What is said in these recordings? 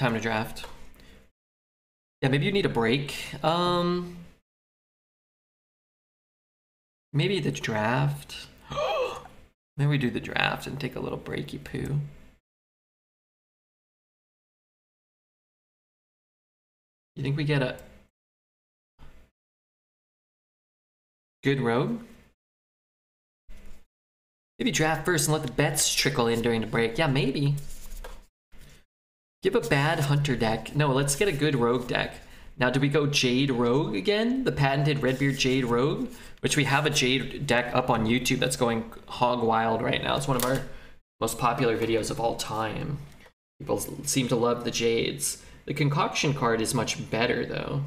time to draft. Yeah, maybe you need a break. Um, maybe the draft. maybe we do the draft and take a little breaky poo. You think we get a good rogue? Maybe draft first and let the bets trickle in during the break. Yeah, maybe. Give a bad hunter deck. No, let's get a good rogue deck. Now, do we go Jade Rogue again? The patented Redbeard Jade Rogue? Which we have a Jade deck up on YouTube that's going hog wild right now. It's one of our most popular videos of all time. People seem to love the Jades. The Concoction card is much better, though.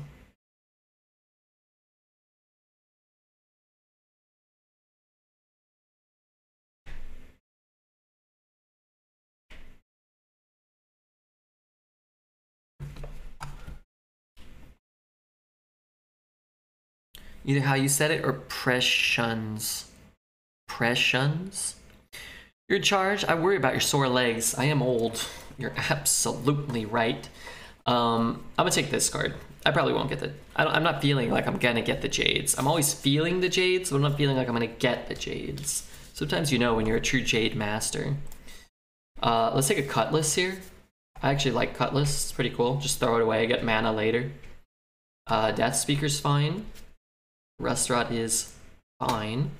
Either how you said it or pressions. Pressions? You're in charge? I worry about your sore legs. I am old. You're absolutely right. Um, I'm gonna take this card. I probably won't get the. I am not feeling like I'm gonna get the jades. I'm always feeling the jades, but I'm not feeling like I'm gonna get the jades. Sometimes you know when you're a true jade master. Uh, let's take a cutlass here. I actually like cutlass. It's pretty cool. Just throw it away. Get mana later. Uh, Death Speaker's fine. Restaurant is fine.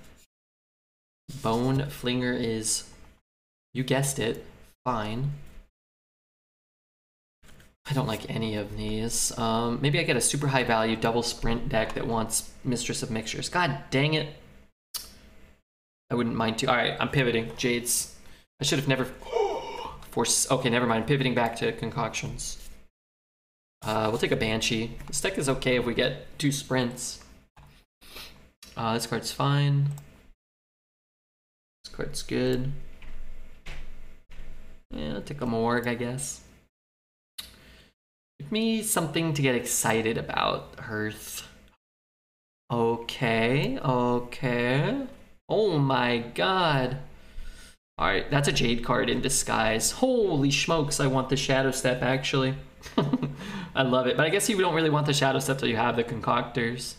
Bone Flinger is, you guessed it, fine. I don't like any of these. Um, maybe I get a super high value double sprint deck that wants Mistress of Mixtures. God dang it. I wouldn't mind too. Alright, I'm pivoting. Jades. I should have never force. Okay, never mind. Pivoting back to concoctions. Uh, we'll take a Banshee. This deck is okay if we get two sprints. Uh, this card's fine. This card's good. Yeah, I'll take a Morgue, I guess. Give me something to get excited about, Hearth. Okay, okay. Oh my god. Alright, that's a Jade card in disguise. Holy smokes, I want the Shadow Step, actually. I love it. But I guess you don't really want the Shadow Step till you have the Concoctors.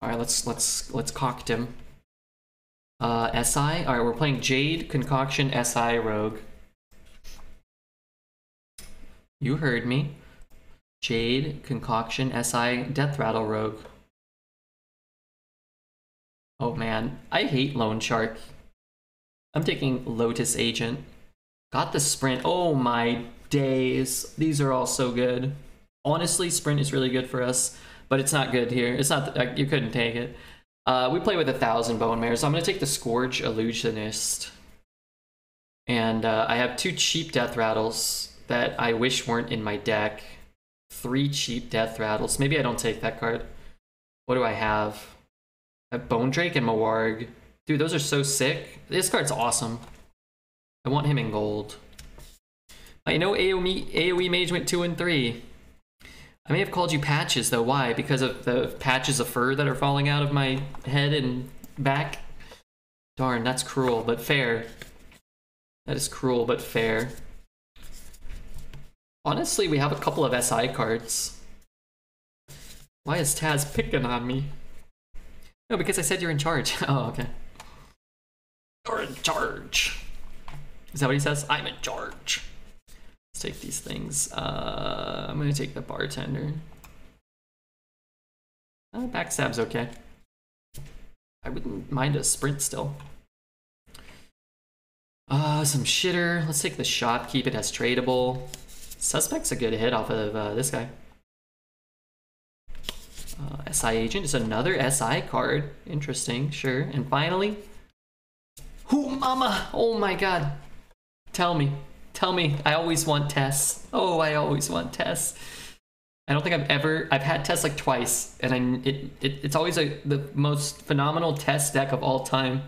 All right, let's let's let's cocked him. Uh, SI. All right, we're playing Jade Concoction SI Rogue. You heard me. Jade Concoction SI Death Rattle Rogue. Oh man, I hate Loan Shark. I'm taking Lotus Agent. Got the Sprint. Oh my days. These are all so good. Honestly, Sprint is really good for us but it's not good here. It's not, you couldn't take it. Uh, we play with a thousand bone mares, so I'm going to take the Scourge Illusionist. And uh, I have two cheap death rattles that I wish weren't in my deck. Three cheap death rattles. Maybe I don't take that card. What do I have? Have Bone Drake and Moarg. Dude, those are so sick. This card's awesome. I want him in gold. I know AoE, AoE Mage went 2 and 3. I may have called you patches though. Why? Because of the patches of fur that are falling out of my head and back? Darn, that's cruel, but fair. That is cruel, but fair. Honestly, we have a couple of SI cards. Why is Taz picking on me? No, because I said you're in charge. oh, okay. You're in charge. Is that what he says? I'm in charge. Take these things. Uh, I'm gonna take the bartender. Uh, backstab's okay. I wouldn't mind a sprint still. Uh, some shitter. Let's take the shop, keep it as tradable. Suspect's a good hit off of uh, this guy. Uh, SI agent is another SI card. Interesting, sure. And finally, who mama? Oh my god. Tell me. Tell me, I always want Tess. Oh, I always want Tess. I don't think I've ever I've had Tess like twice, and I it, it it's always a, the most phenomenal Tess deck of all time,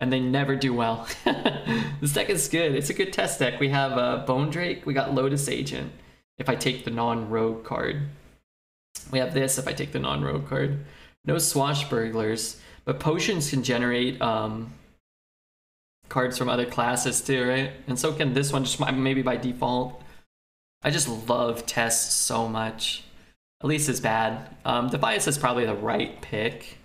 and they never do well. this deck is good. It's a good Tess deck. We have uh, Bone Drake. We got Lotus Agent. If I take the non-rogue card, we have this. If I take the non-rogue card, no Swashburglars, but potions can generate um, cards from other classes too, right? And so can this one, just maybe by default. I just love Tess so much. Elise is bad. Um, Defias is probably the right pick.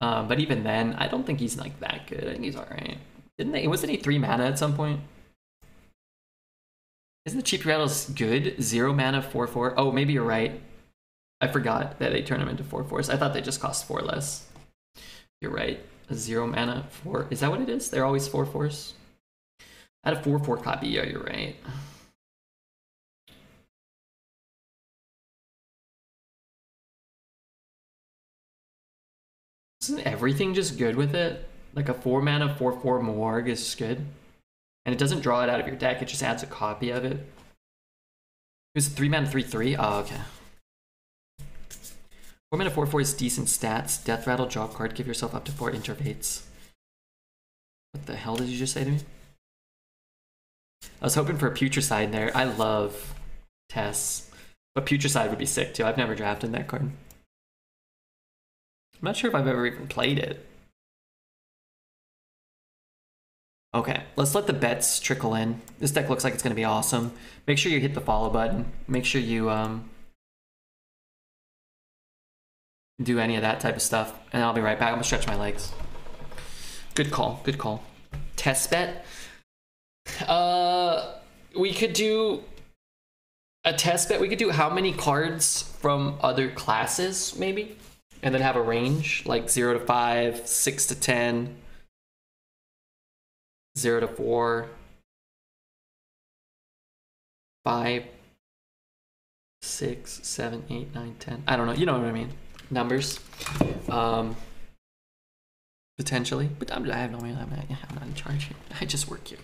Um, but even then, I don't think he's like that good. I think he's alright. Didn't they? Wasn't he three mana at some point? Isn't the cheap rattles good? Zero mana, four four. Oh, maybe you're right. I forgot that they turn them into four fours. I thought they just cost four less. You're right. A zero mana four. Is that what it is? They're always four fours. Had a four four copy. Yeah, you're right. Isn't everything just good with it? Like a four mana, four four Morg is good. And it doesn't draw it out of your deck, it just adds a copy of it. It was three mana, three three. Oh, okay. Four mana, four four is decent stats. Death rattle, draw card, give yourself up to four intervates. What the hell did you just say to me? I was hoping for a Putricide there. I love Tess. But Putricide would be sick too. I've never drafted that card. I'm not sure if I've ever even played it. Okay, let's let the bets trickle in. This deck looks like it's going to be awesome. Make sure you hit the follow button. Make sure you um, do any of that type of stuff. And I'll be right back. I'm to stretch my legs. Good call. Good call. Tess bet. Uh, we could do a test bet. We could do how many cards from other classes, maybe? and then have a range like 0 to 5, 6 to ten, zero to 4, 5, 6, 7, 8, 9, 10. I don't know. You know what I mean. Numbers. Um, potentially. But I'm, I have no. I'm I'm not in charge here. I just work here.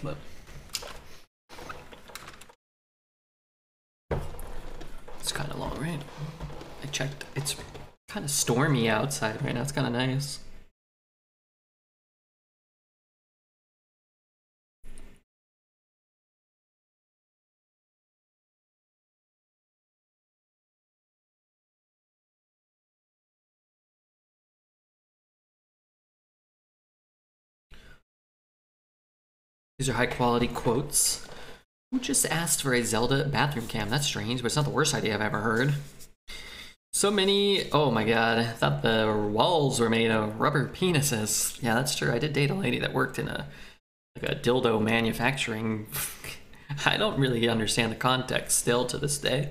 Was, but it's kind of long, right? I checked. It's kind of stormy outside right now. It's kind of nice. These are high quality quotes. Who just asked for a Zelda bathroom cam? That's strange, but it's not the worst idea I've ever heard. So many. Oh my god, I thought the walls were made of rubber penises. Yeah, that's true. I did date a lady that worked in a like a dildo manufacturing. I don't really understand the context still to this day.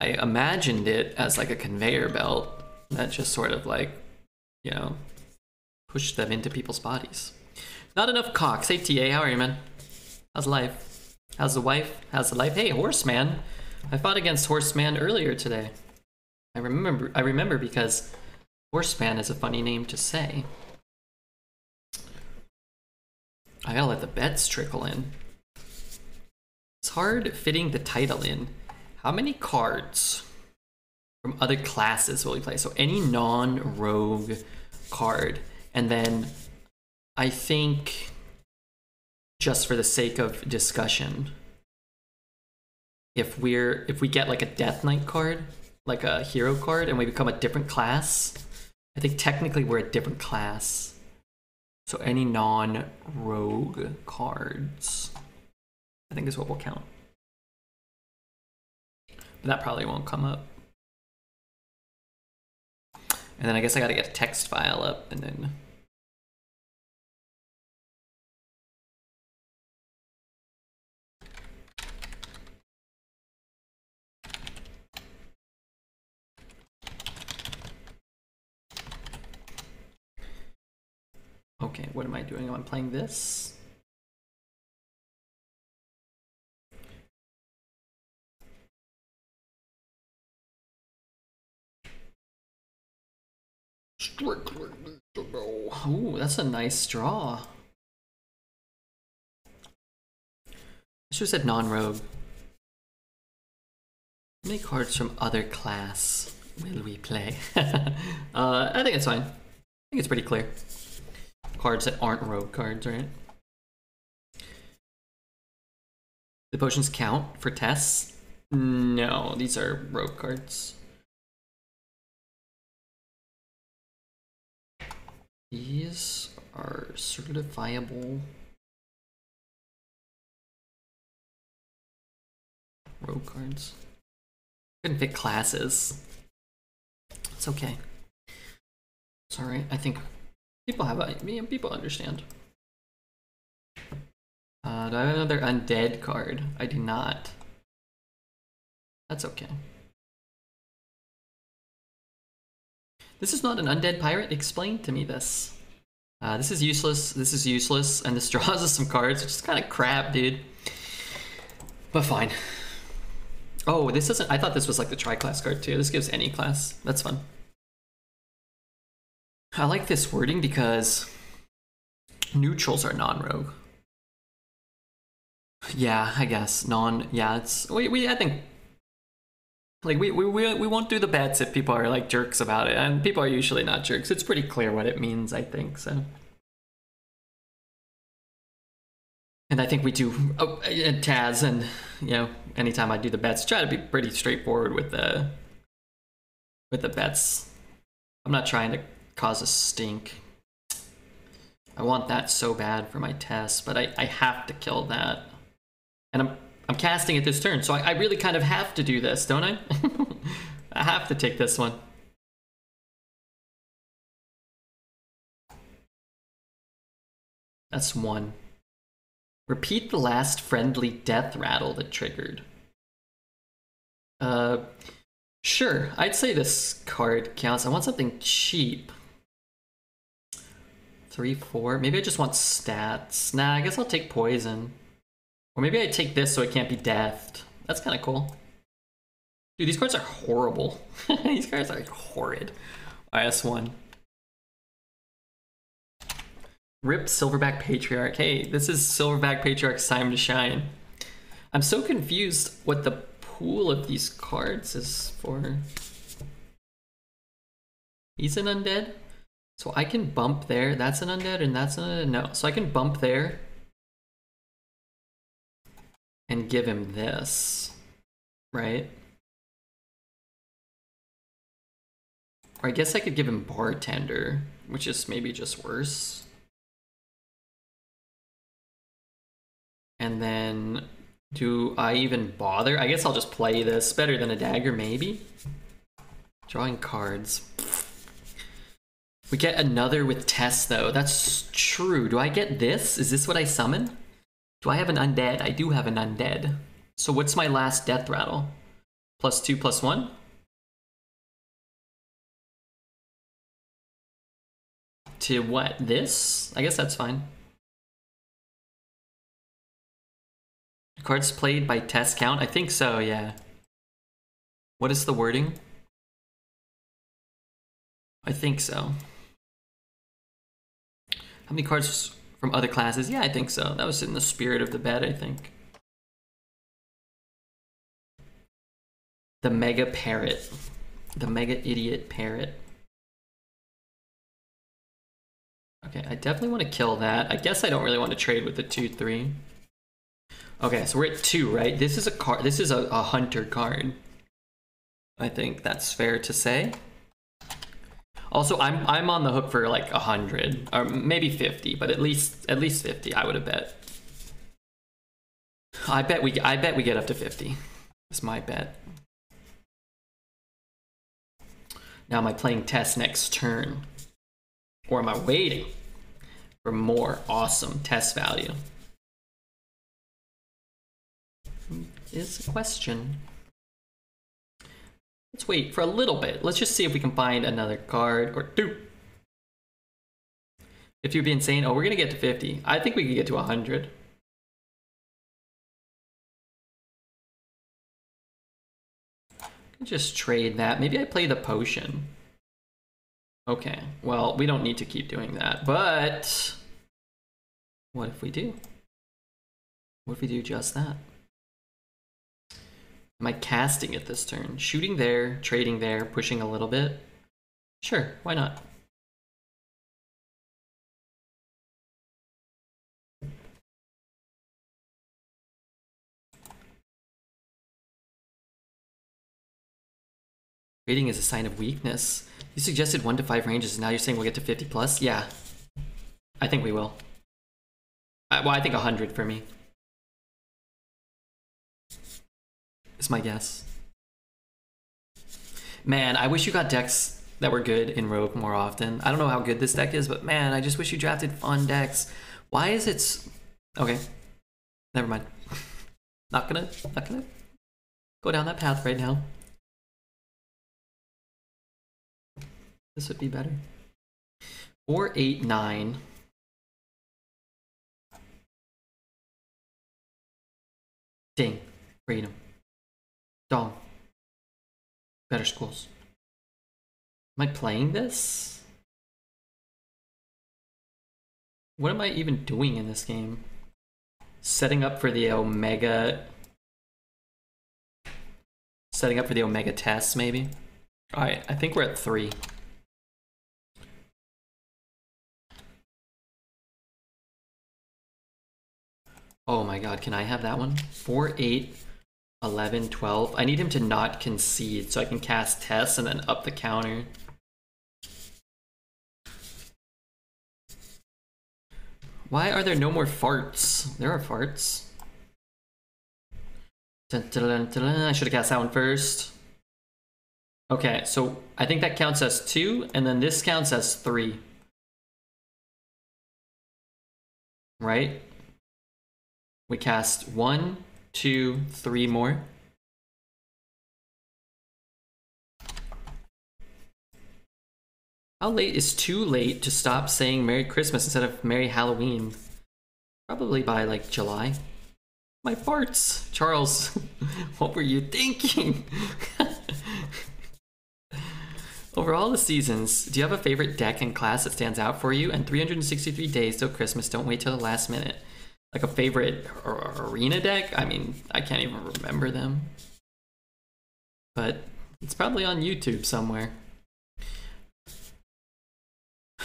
I imagined it as like a conveyor belt that just sort of like, you know, pushed them into people's bodies. Not enough cock. Say TA, how are you, man? How's life? How's the wife? How's the life? Hey, Horseman. I fought against Horseman earlier today. I remember I remember because Horseman is a funny name to say. I gotta let the bets trickle in. It's hard fitting the title in. How many cards from other classes will we play? So any non-rogue card, and then I think just for the sake of discussion, if we're if we get like a Death Knight card, like a hero card, and we become a different class, I think technically we're a different class. So any non-rogue cards, I think is what will count. But that probably won't come up. And then I guess I gotta get a text file up and then. Okay, what am I doing? Am I playing this? Ooh, that's a nice draw. I should have said non-rogue. Many cards from other class will we play? uh, I think it's fine. I think it's pretty clear. Cards that aren't rogue cards, right? The potions count for Tess? No, these are rogue cards. These are certifiable rogue cards. Couldn't pick classes. It's okay. Alright. I think people have a people understand. Uh, do I have another undead card? I do not. That's okay. This is not an undead pirate. Explain to me this. Uh, this is useless. This is useless. And this draws us some cards, which is kind of crap, dude. But fine. Oh, this doesn't. I thought this was like the tri-class card too. This gives any class. That's fun. I like this wording because neutrals are non-rogue. Yeah, I guess non. Yeah, it's we. we I think like we, we we we won't do the bets if people are like jerks about it, and people are usually not jerks. It's pretty clear what it means, I think. So, and I think we do oh, Taz, and you know, anytime I do the bets, try to be pretty straightforward with the with the bets. I'm not trying to cause a stink. I want that so bad for my Tess, but I, I have to kill that. And I'm I'm casting it this turn, so I, I really kind of have to do this, don't I? I have to take this one. That's one. Repeat the last friendly death rattle that triggered. Uh, sure. I'd say this card counts. I want something cheap. Three, four. Maybe I just want stats. Nah, I guess I'll take poison. Or maybe I take this so it can't be deathed. That's kind of cool. Dude, these cards are horrible. these cards are horrid. IS1. Rip Silverback Patriarch. Hey, this is Silverback Patriarch's time to shine. I'm so confused what the pool of these cards is for. He's an undead? So I can bump there. That's an undead and that's an undead. No. So I can bump there and give him this, right? Or I guess I could give him bartender, which is maybe just worse. And then do I even bother? I guess I'll just play this. Better than a dagger, maybe? Drawing cards. We get another with Tess, though. That's true. Do I get this? Is this what I summon? Do I have an undead? I do have an undead. So what's my last death rattle? Plus two, plus one? To what? This? I guess that's fine. Cards played by Tess count? I think so, yeah. What is the wording? I think so. Many cards from other classes? Yeah, I think so. That was in the spirit of the bet, I think. The Mega Parrot. The Mega Idiot Parrot. Okay, I definitely want to kill that. I guess I don't really want to trade with the 2-3. Okay, so we're at 2, right? This is a card. This is a, a hunter card. I think that's fair to say. Also, I'm I'm on the hook for like a hundred or maybe fifty, but at least at least fifty. I would have bet. I bet we I bet we get up to fifty. It's my bet. Now am I playing Tess next turn? Or am I waiting for more awesome Tess value? Is a question. Let's wait for a little bit. Let's just see if we can find another card or two. If you'd be insane, oh, we're gonna get to 50. I think we could get to 100. Just trade that. Maybe I play the potion. Okay, well, we don't need to keep doing that, but what if we do? What if we do just that? I casting it this turn? Shooting there, trading there, pushing a little bit? Sure, why not? Trading is a sign of weakness. You suggested 1 to 5 ranges, and now you're saying we'll get to 50 plus? Yeah. I think we will. Uh, well, I think 100 for me. Is my guess. Man, I wish you got decks that were good in Rogue more often. I don't know how good this deck is, but man, I just wish you drafted fun decks. Why is it... Okay. Never mind. not gonna... Not gonna go down that path right now. This would be better. Four, eight, nine. Ding. Freedom. Dong. Better schools. Am I playing this? What am I even doing in this game? Setting up for the Omega... Setting up for the Omega Tess, maybe? Alright, I think we're at three. Oh my god, can I have that one? 4, 8, 11, 12. I need him to not concede so I can cast Tess and then up the counter. Why are there no more farts? There are farts. Dun, dun, dun, I should have cast that one first. Okay, so I think that counts as two, and then this counts as three. Right? We cast one, two, three more. How late is too late to stop saying Merry Christmas instead of Merry Halloween? Probably by like July. My farts! Charles, what were you thinking? Over all the seasons, do you have a favorite deck and class that stands out for you? And 363 days till Christmas, don't wait till the last minute like a favorite arena deck. I mean, I can't even remember them. But it's probably on YouTube somewhere.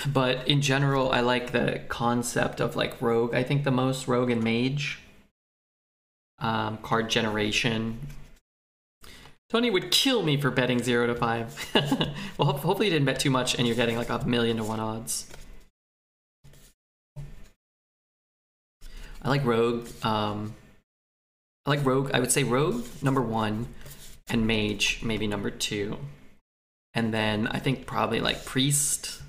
But in general, I like the concept of like rogue. I think the most rogue and mage. Um, card generation. Tony would kill me for betting zero to five. well, hopefully you didn't bet too much and you're getting like a million to one odds. I like Rogue. Um, I like Rogue. I would say Rogue number one, and Mage maybe number two, and then I think probably like Priest,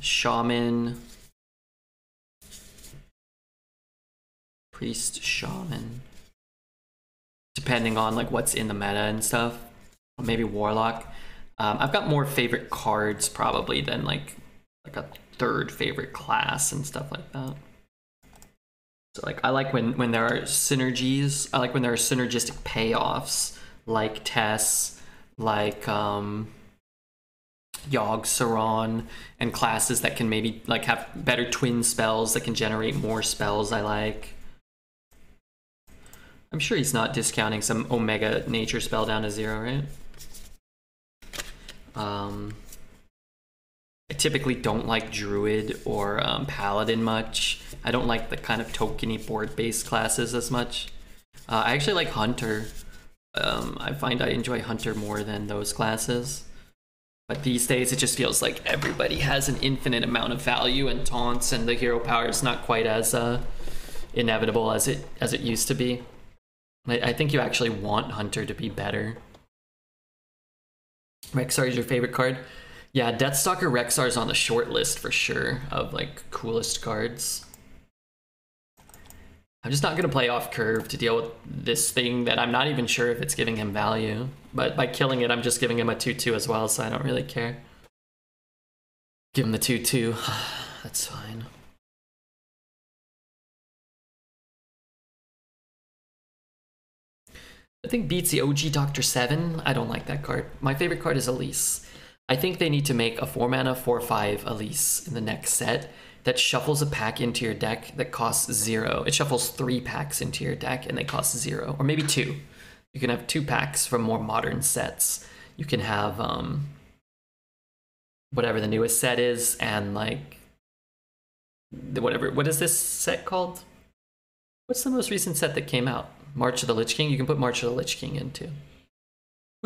Shaman, Priest, Shaman, depending on like what's in the meta and stuff. Maybe Warlock. Um, I've got more favorite cards probably than like like a third favorite class and stuff like that. So like I like when when there are synergies. I like when there are synergistic payoffs, like Tess, like um, Yogg Saron, and classes that can maybe like have better twin spells that can generate more spells. I like. I'm sure he's not discounting some Omega Nature spell down to zero, right? Um, I typically don't like Druid or um, Paladin much. I don't like the kind of tokeny board-based classes as much. Uh, I actually like Hunter. Um, I find I enjoy Hunter more than those classes. But these days, it just feels like everybody has an infinite amount of value and taunts, and the hero power is not quite as uh, inevitable as it as it used to be. I, I think you actually want Hunter to be better Rexxar is your favorite card? Yeah, Deathstalker Rexxar is on the short list for sure of like coolest cards. I'm just not gonna play off curve to deal with this thing that I'm not even sure if it's giving him value. But by killing it, I'm just giving him a 2-2 as well, so I don't really care. Give him the 2-2. That's fine. I think beats the OG Doctor 7. I don't like that card. My favorite card is Elise. I think they need to make a 4 mana 4 5 Elise in the next set that shuffles a pack into your deck that costs 0. It shuffles 3 packs into your deck and they cost 0. Or maybe 2. You can have 2 packs from more modern sets. You can have um, whatever the newest set is and like whatever. What is this set called? What's the most recent set that came out? March of the Lich King. You can put March of the Lich King into.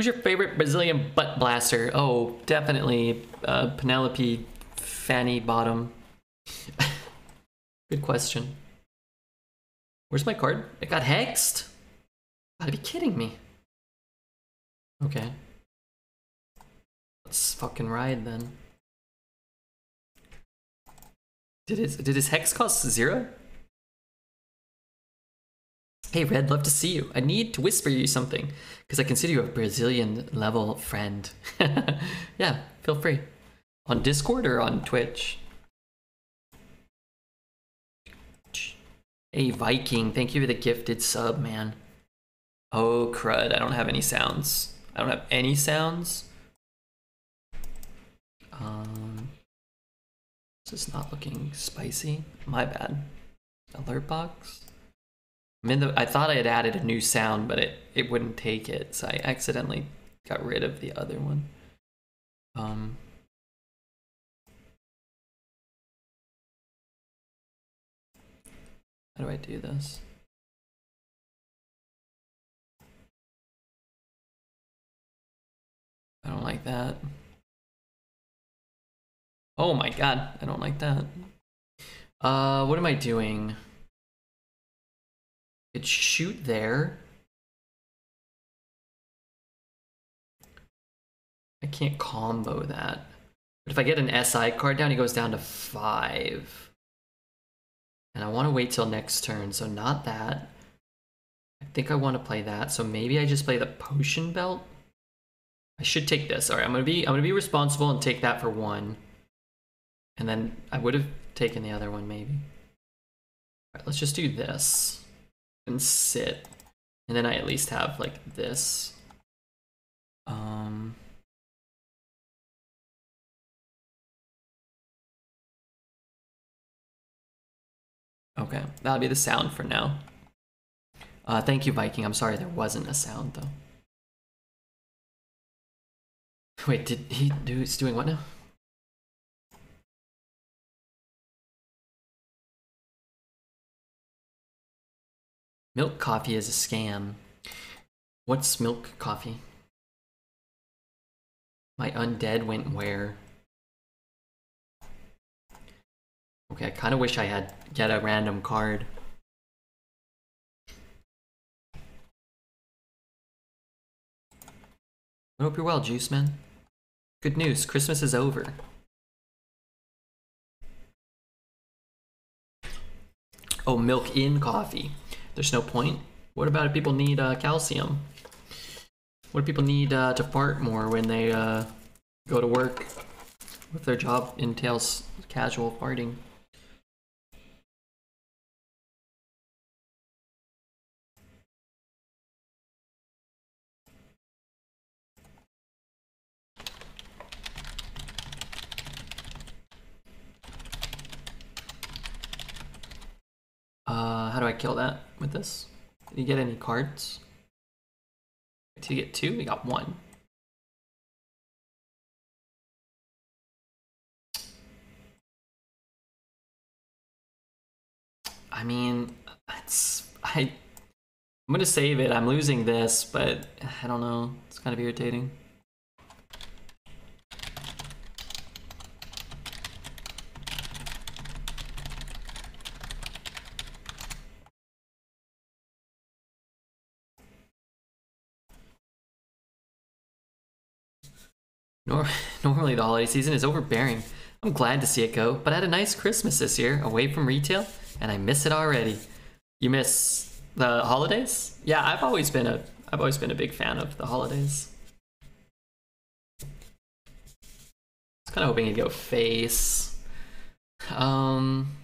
Who's your favorite Brazilian butt blaster? Oh, definitely uh, Penelope Fanny Bottom. Good question. Where's my card? It got hexed? Gotta be kidding me. Okay. Let's fucking ride then. Did his did his hex cost zero? Hey Red, love to see you. I need to whisper you something because I consider you a Brazilian level friend. yeah, feel free. On Discord or on Twitch? Hey Viking, thank you for the gifted sub, man. Oh crud, I don't have any sounds. I don't have any sounds. Um, this is not looking spicy. My bad. Alert box. I mean, the, I thought I had added a new sound, but it, it wouldn't take it, so I accidentally got rid of the other one. Um, how do I do this? I don't like that. Oh my god, I don't like that. Uh, what am I doing? Could shoot there. I can't combo that. But if I get an SI card down, he goes down to five. And I want to wait till next turn, so not that. I think I want to play that, so maybe I just play the potion belt. I should take this. All right, I'm gonna be I'm gonna be responsible and take that for one. And then I would have taken the other one maybe. All right, let's just do this and sit. And then I at least have like this. Um, okay, that'll be the sound for now. Uh, thank you, Viking. I'm sorry there wasn't a sound though. Wait, did he do? He's doing what now? Milk coffee is a scam. What's milk coffee? My undead went where? Okay, I kind of wish I had get a random card. I hope you're well, Juice Man. Good news, Christmas is over. Oh, milk in coffee. There's no point. What about if people need uh, calcium? What if people need uh, to fart more when they uh, go to work? If their job entails casual farting? Uh, how do I kill that with this? Did you get any cards? Did you get two? We got one. I mean, it's I. I'm gonna save it. I'm losing this, but I don't know. It's kind of irritating. Nor- normally the holiday season is overbearing. I'm glad to see it go, but I had a nice Christmas this year, away from retail, and I miss it already. You miss the holidays? Yeah, I've always been a I've always been a big fan of the holidays. I was kind of hoping he'd go face. Um.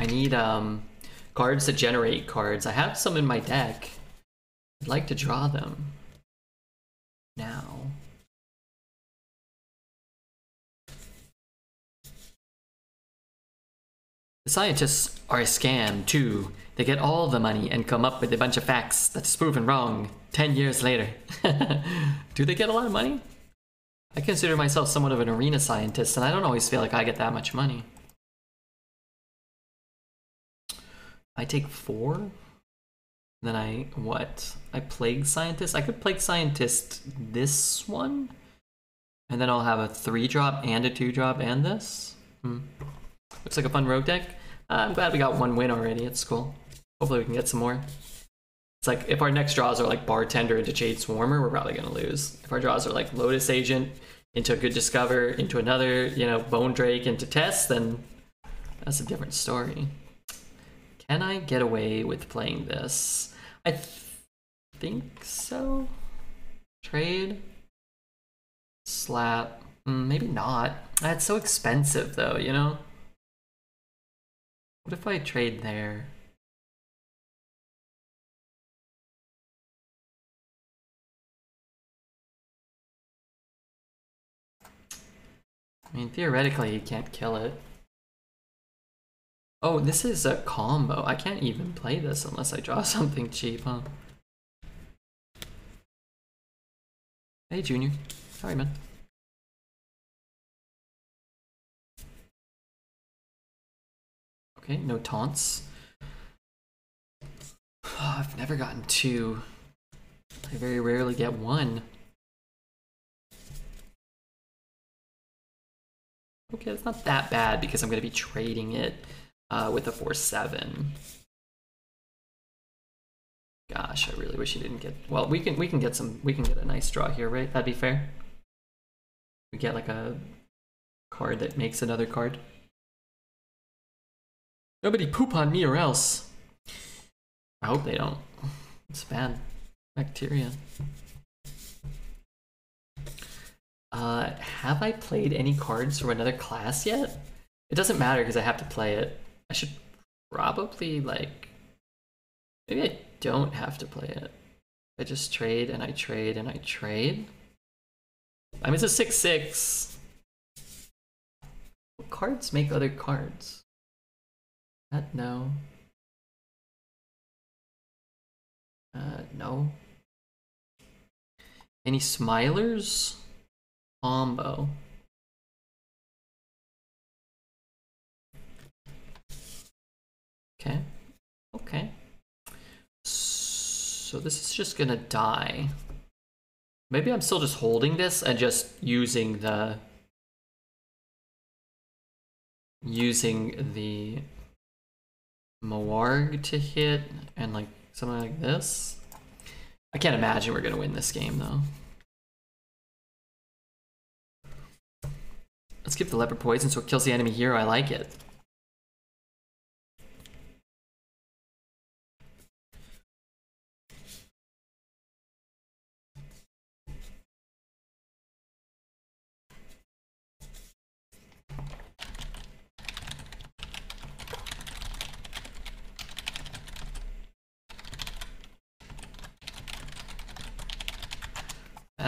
I need um cards to generate cards. I have some in my deck. I'd like to draw them now. The scientists are a scam, too. They get all the money and come up with a bunch of facts that's proven wrong 10 years later. Do they get a lot of money? I consider myself somewhat of an arena scientist, and I don't always feel like I get that much money. I take four? Then I, what? I plague scientist? I could plague scientist this one? And then I'll have a three drop and a two drop and this? Hmm. Looks like a fun rogue deck. Uh, I'm glad we got one win already. It's cool. Hopefully we can get some more. It's like if our next draws are like Bartender into Jade Swarmer, we're probably gonna lose. If our draws are like Lotus Agent into a good Discover, into another, you know, Bone Drake into Tess, then that's a different story. Can I get away with playing this? I th think so. Trade. Slap. Mm, maybe not. That's so expensive though, you know? What if I trade there? I mean, theoretically, you can't kill it. Oh, this is a combo. I can't even play this unless I draw something cheap, huh? Hey, Junior. Sorry, man. Okay, no taunts. Oh, I've never gotten two. I very rarely get one. Okay, it's not that bad because I'm going to be trading it uh, with a 4-7. Gosh, I really wish he didn't get. Well, we can we can get some. We can get a nice draw here, right? That'd be fair. We get like a card that makes another card. Nobody poop on me or else. I hope they don't. It's bad. Bacteria. Uh, have I played any cards from another class yet? It doesn't matter because I have to play it. I should probably, like... Maybe I don't have to play it. I just trade and I trade and I trade. I mean, it's a 6-6. What cards make other cards? That, no. Uh, no. Any smilers? Combo. Okay. Okay. So this is just gonna die. Maybe I'm still just holding this and just using the using the Moarg to hit and like something like this. I can't imagine we're gonna win this game though. Let's give the leopard poison so it kills the enemy hero. I like it.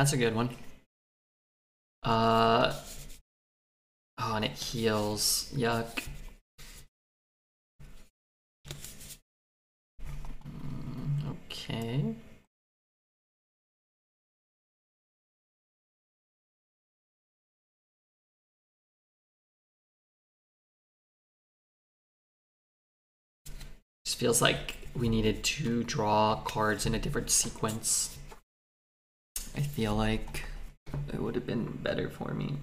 That's a good one. Uh, oh, and it heals. Yuck. Mm, okay. Just feels like we needed to draw cards in a different sequence. I feel like it would have been better for me.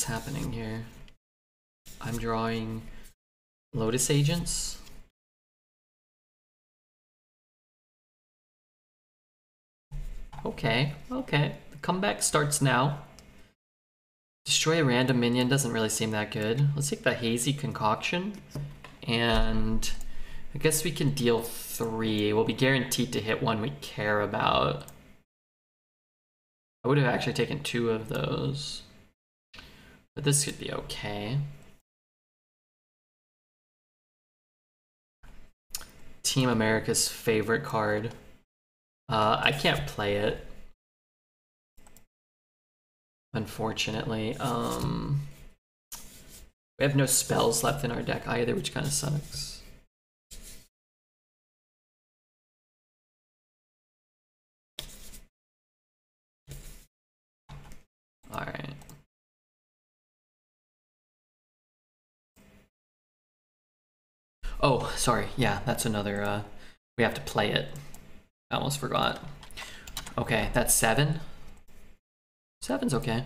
What's happening here. I'm drawing Lotus Agents. Okay, okay. The comeback starts now. Destroy a random minion doesn't really seem that good. Let's take the Hazy Concoction. And I guess we can deal three. We'll be guaranteed to hit one we care about. I would have actually taken two of those. But this could be okay. Team America's favorite card. Uh, I can't play it. Unfortunately. Um, we have no spells left in our deck either, which kind of sucks. Alright. Oh, sorry. Yeah, that's another, uh, we have to play it. I almost forgot. Okay, that's seven. Seven's okay.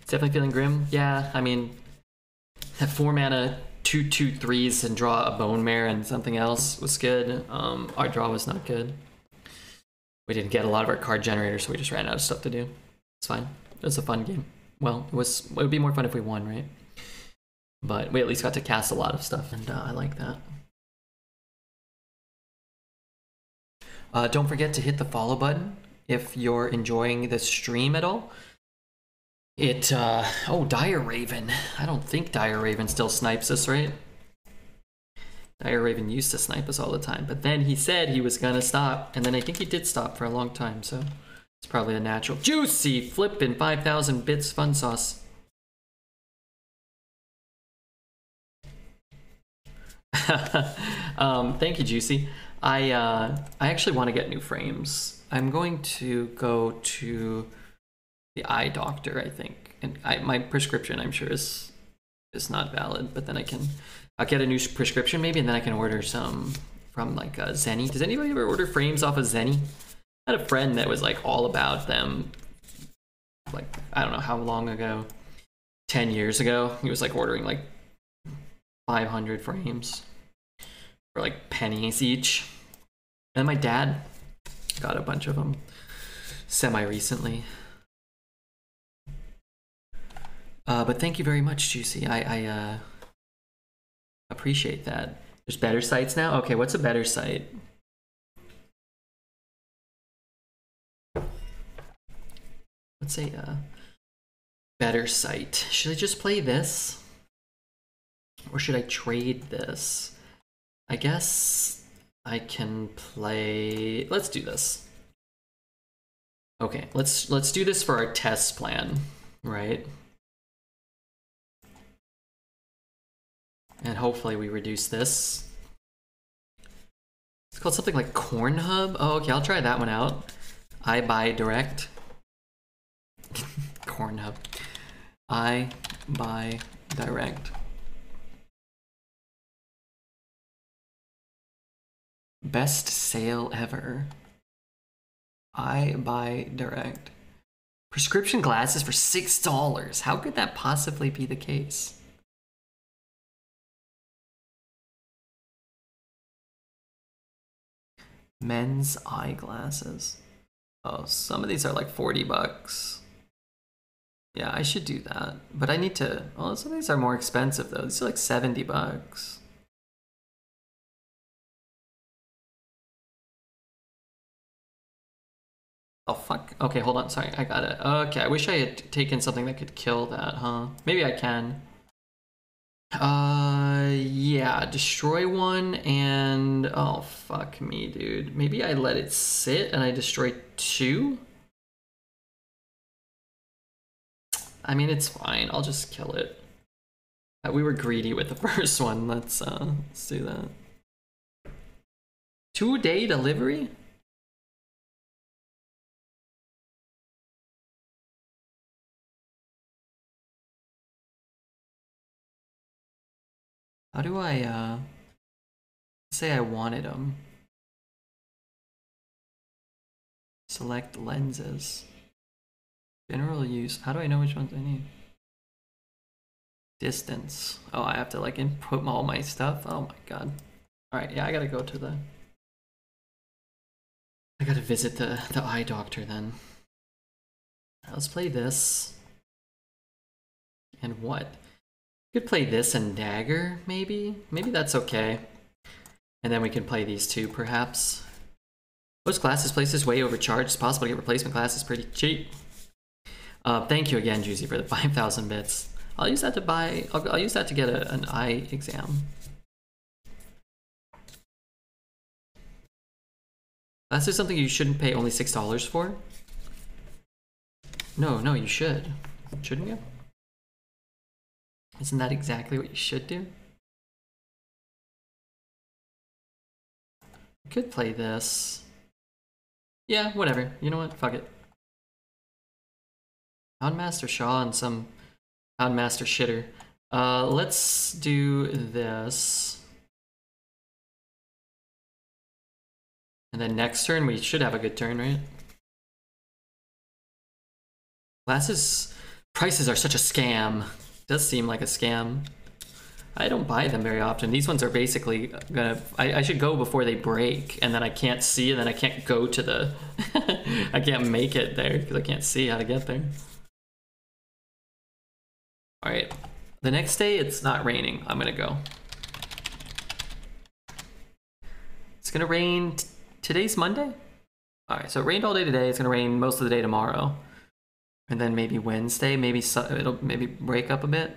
It's definitely feeling grim. Yeah, I mean, have four mana, two two threes, and draw a Bonemare and something else was good. Um, our draw was not good. We didn't get a lot of our card generators, so we just ran out of stuff to do. It's fine. It was a fun game. Well, it was. It would be more fun if we won, right? But we at least got to cast a lot of stuff, and uh, I like that. Uh, don't forget to hit the follow button if you're enjoying the stream at all. It, uh, oh, Dire Raven. I don't think Dire Raven still snipes us, right? Dire Raven used to snipe us all the time, but then he said he was gonna stop, and then I think he did stop for a long time, so it's probably a natural. Juicy flipping 5,000 bits fun sauce. um, thank you, Juicy. I uh, I actually want to get new frames. I'm going to go to the eye doctor, I think, and I, my prescription, I'm sure, is is not valid. But then I can I'll get a new prescription maybe, and then I can order some from like uh, Zenni. Does anybody ever order frames off of Zenni? I had a friend that was like all about them. Like I don't know how long ago, ten years ago, he was like ordering like 500 frames for like pennies each. And my dad got a bunch of them semi recently. Uh, but thank you very much, Juicy. I, I uh, appreciate that. There's better sites now? Okay, what's a better site? Let's say a uh, better site. Should I just play this? Or should I trade this? I guess I can play. Let's do this. Okay, let's let's do this for our test plan, right? And hopefully we reduce this. It's called something like Corn Hub. Oh, okay, I'll try that one out. I buy direct. Corn Hub. I buy direct. Best sale ever. I buy direct. Prescription glasses for $6. How could that possibly be the case? Men's eyeglasses. Oh, some of these are like 40 bucks. Yeah, I should do that. But I need to. Well, some of these are more expensive though. These are like 70 bucks. Oh fuck. Okay, hold on. Sorry, I got it. Okay, I wish I had taken something that could kill that, huh? Maybe I can. Uh, yeah, destroy one and oh fuck me, dude. Maybe I let it sit and I destroy two. I mean, it's fine. I'll just kill it. Uh, we were greedy with the first one. Let's uh, let's do that. Two day delivery. How do I, uh, say I wanted them? Select lenses. General use. How do I know which ones I need? Distance. Oh, I have to like input all my stuff. Oh my god. All right, yeah, I gotta go to the. I gotta visit the the eye doctor then. Let's play this. And what? Could play this and dagger, maybe? Maybe that's okay. And then we can play these two, perhaps. Most classes places way overcharged. It's possible to get replacement classes pretty cheap. Uh, thank you again, Juicy, for the 5,000 bits. I'll use that to buy, I'll, I'll use that to get a, an eye exam. That's just something you shouldn't pay only $6 for? No, no, you should. Shouldn't you? Isn't that exactly what you should do? Could play this. Yeah, whatever. You know what? Fuck it. Houndmaster Shaw and some Houndmaster shitter. Uh, let's do this. And then next turn, we should have a good turn, right? Glasses prices are such a scam. Does seem like a scam. I don't buy them very often. These ones are basically gonna. I, I should go before they break, and then I can't see, and then I can't go to the. I can't make it there because I can't see how to get there. All right. The next day, it's not raining. I'm gonna go. It's gonna rain. today's Monday. All right. So it rained all day today. It's gonna rain most of the day tomorrow, and then maybe Wednesday. Maybe it'll maybe break up a bit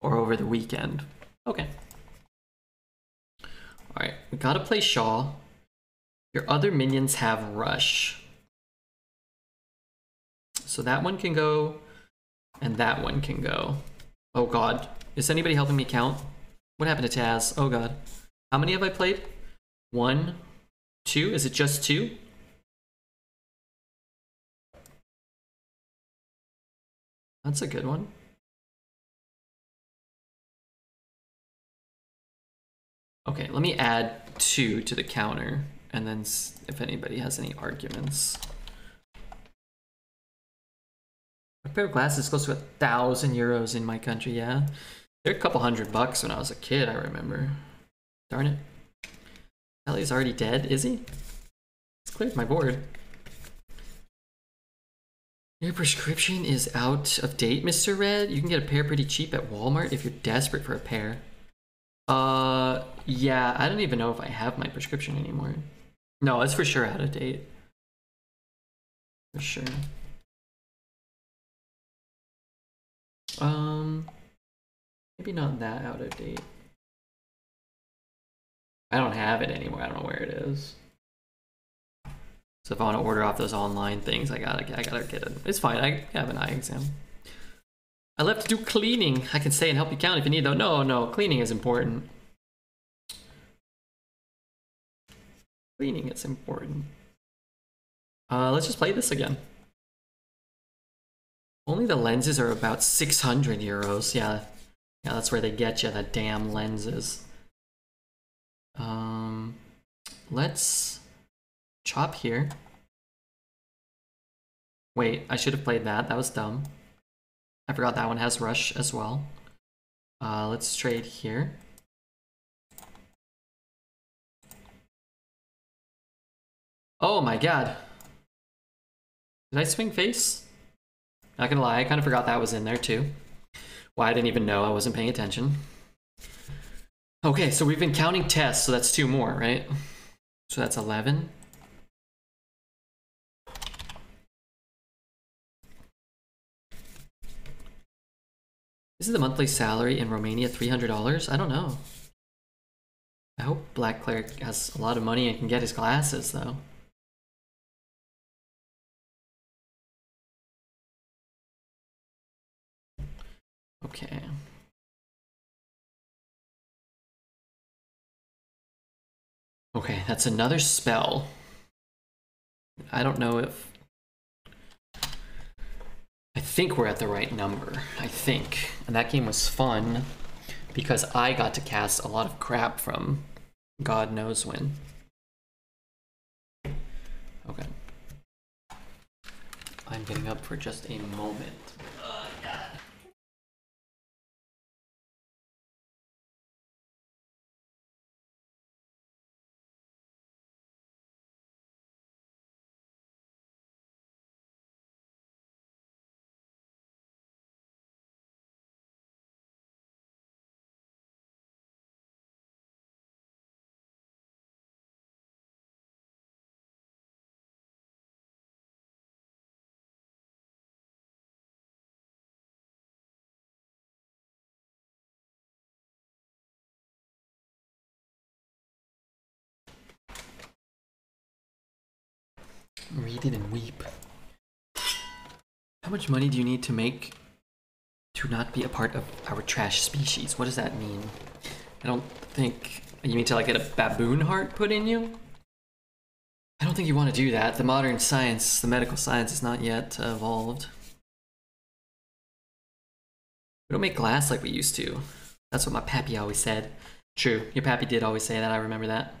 or over the weekend. Okay. Alright, we gotta play Shaw. Your other minions have Rush. So that one can go, and that one can go. Oh god. Is anybody helping me count? What happened to Taz? Oh god. How many have I played? One, two? Is it just two? That's a good one. Okay, let me add two to the counter, and then if anybody has any arguments. A pair of glasses close to a thousand euros in my country, yeah. They're a couple hundred bucks when I was a kid, I remember. Darn it. Ellie's already dead, is he? It's cleared my board. Your prescription is out of date, Mr. Red. You can get a pair pretty cheap at Walmart if you're desperate for a pair. Uh, yeah, I don't even know if I have my prescription anymore. No, it's for sure out of date. For sure. Um, maybe not that out of date. I don't have it anymore. I don't know where it is. So if I want to order off those online things, I gotta, I gotta get it. It's fine. I have an eye exam. I left to do cleaning. I can stay and help you count if you need, though. No, no, cleaning is important. Cleaning is important. Uh, let's just play this again. Only the lenses are about 600 euros. Yeah, yeah, that's where they get you, the damn lenses. Um, let's chop here. Wait, I should have played that. That was dumb. I forgot that one has rush as well. Uh, let's trade here. Oh my god. Did I swing face? Not gonna lie, I kind of forgot that was in there too. Why, well, I didn't even know, I wasn't paying attention. Okay, so we've been counting tests, so that's two more, right? So that's 11. Is the monthly salary in Romania $300? I don't know. I hope Black Cleric has a lot of money and can get his glasses, though. Okay. Okay, that's another spell. I don't know if I think we're at the right number. I think. And that game was fun because I got to cast a lot of crap from God knows when. Okay. I'm getting up for just a moment. Read it and weep. How much money do you need to make to not be a part of our trash species? What does that mean? I don't think you mean to like get a baboon heart put in you? I don't think you want to do that. The modern science, the medical science, is not yet evolved. We don't make glass like we used to. That's what my pappy always said. True, your pappy did always say that. I remember that.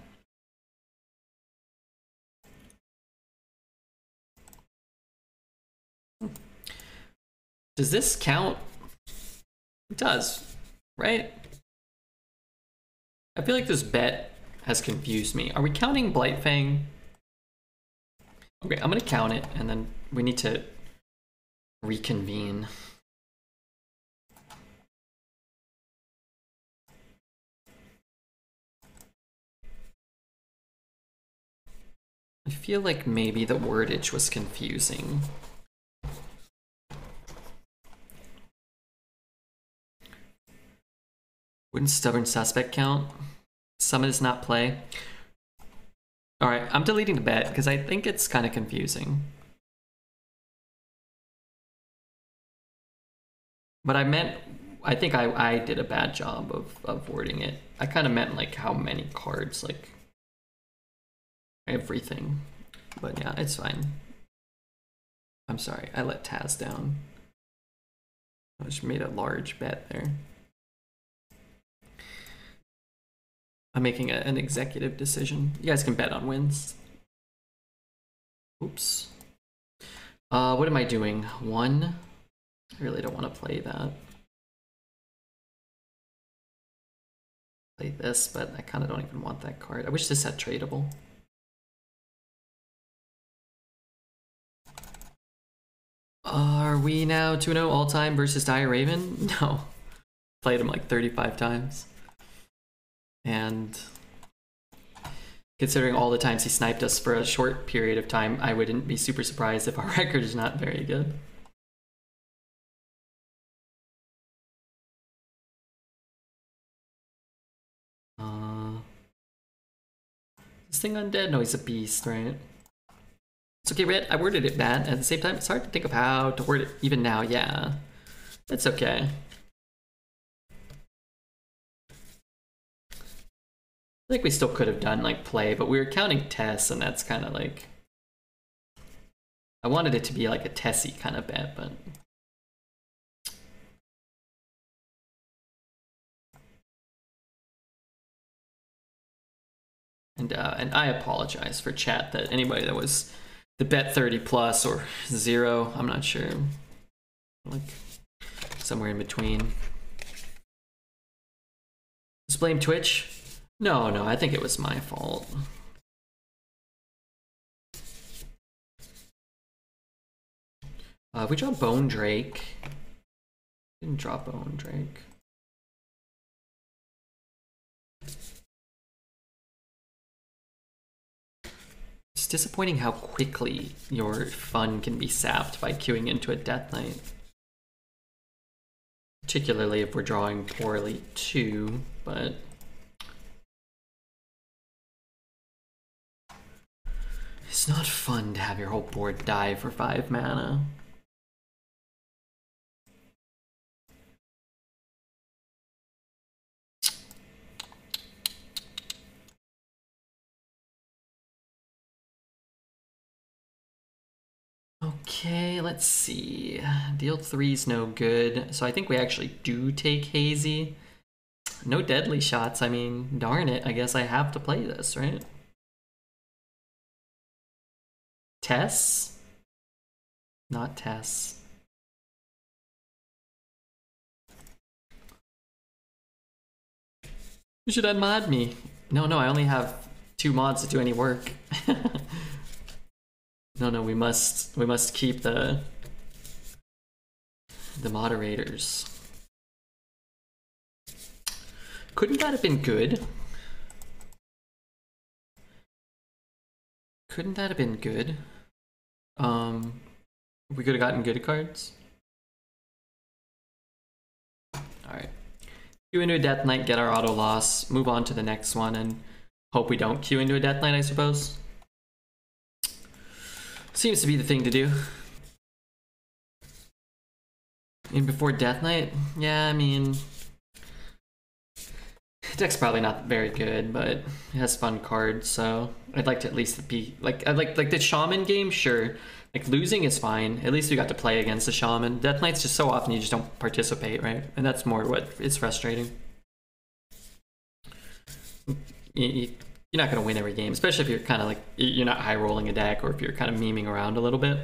Does this count? It does, right? I feel like this bet has confused me. Are we counting Blightfang? Okay, I'm gonna count it and then we need to reconvene. I feel like maybe the wordage was confusing. Wouldn't stubborn suspect count? Summon is not play. Alright, I'm deleting the bet because I think it's kind of confusing. But I meant, I think I, I did a bad job of, of wording it. I kind of meant like how many cards, like everything. But yeah, it's fine. I'm sorry, I let Taz down. I just made a large bet there. I'm making a, an executive decision. You guys can bet on wins. Oops. Uh, what am I doing? One? I really don't want to play that. Play this, but I kind of don't even want that card. I wish this had tradable. Are we now 2-0 all-time versus Dire Raven? No. Played him like 35 times. And considering all the times he sniped us for a short period of time, I wouldn't be super surprised if our record is not very good. Uh, this thing undead? No, he's a beast, right? It's okay, Red. I worded it bad. At the same time, it's hard to think of how to word it even now. Yeah, that's okay. I think we still could have done like play, but we were counting tests, and that's kind of like. I wanted it to be like a Tessie kind of bet, but. And uh, and I apologize for chat that anybody that was the bet 30 plus or zero, I'm not sure. Like somewhere in between. Just blame Twitch. No, no, I think it was my fault. Uh, we draw Bone Drake. Didn't draw Bone Drake. It's disappointing how quickly your fun can be sapped by queuing into a Death Knight. Particularly if we're drawing poorly too, but... It's not fun to have your whole board die for 5 mana. Okay, let's see. Deal three's no good. So I think we actually do take Hazy. No deadly shots. I mean, darn it. I guess I have to play this, right? Tess? Not Tess. You should unmod me. No, no, I only have two mods to do any work. no, no, we must we must keep the the moderators. Couldn't that have been good? Couldn't that have been good? Um, we could have gotten good cards. Alright. Queue into a Death Knight, get our auto loss, move on to the next one, and hope we don't queue into a Death Knight, I suppose. Seems to be the thing to do. And before Death Knight, yeah, I mean, deck's probably not very good, but it has fun cards, so I'd like to at least be like I like like the Shaman game, sure. Like losing is fine. At least we got to play against the Shaman. Death Knight's just so often you just don't participate, right? And that's more what is frustrating. You, you're not gonna win every game, especially if you're kind of like you're not high rolling a deck or if you're kind of memeing around a little bit.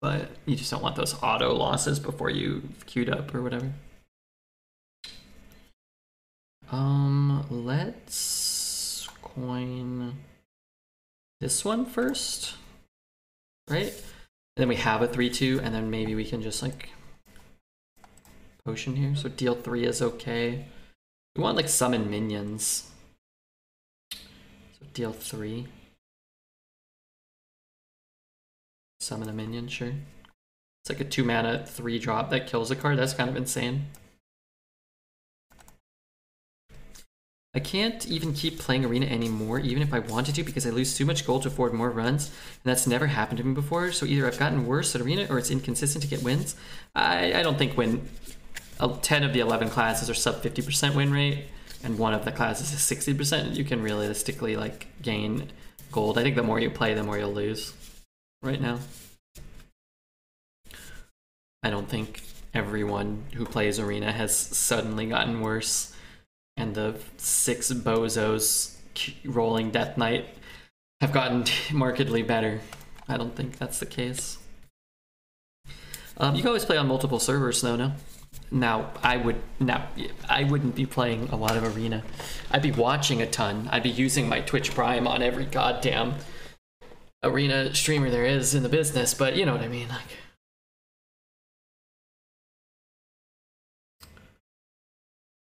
But you just don't want those auto losses before you queued up or whatever. Um, let's coin this one first, right? And then we have a 3-2, and then maybe we can just like potion here. So deal 3 is okay. We want like summon minions. So deal 3. Summon a minion, sure. It's like a 2 mana 3 drop that kills a card. That's kind of insane. I can't even keep playing Arena anymore, even if I wanted to, because I lose too much gold to afford more runs, and that's never happened to me before. So either I've gotten worse at Arena, or it's inconsistent to get wins. I, I don't think win. Uh, 10 of the 11 classes are sub 50% win rate, and one of the classes is 60%. You can realistically like gain gold. I think the more you play, the more you'll lose. Right now, I don't think everyone who plays Arena has suddenly gotten worse and the six bozos rolling Death Knight have gotten markedly better. I don't think that's the case. Um, you can always play on multiple servers, though, no? Now, I would now I wouldn't be playing a lot of Arena. I'd be watching a ton. I'd be using my Twitch Prime on every goddamn Arena streamer there is in the business, but you know what I mean, like.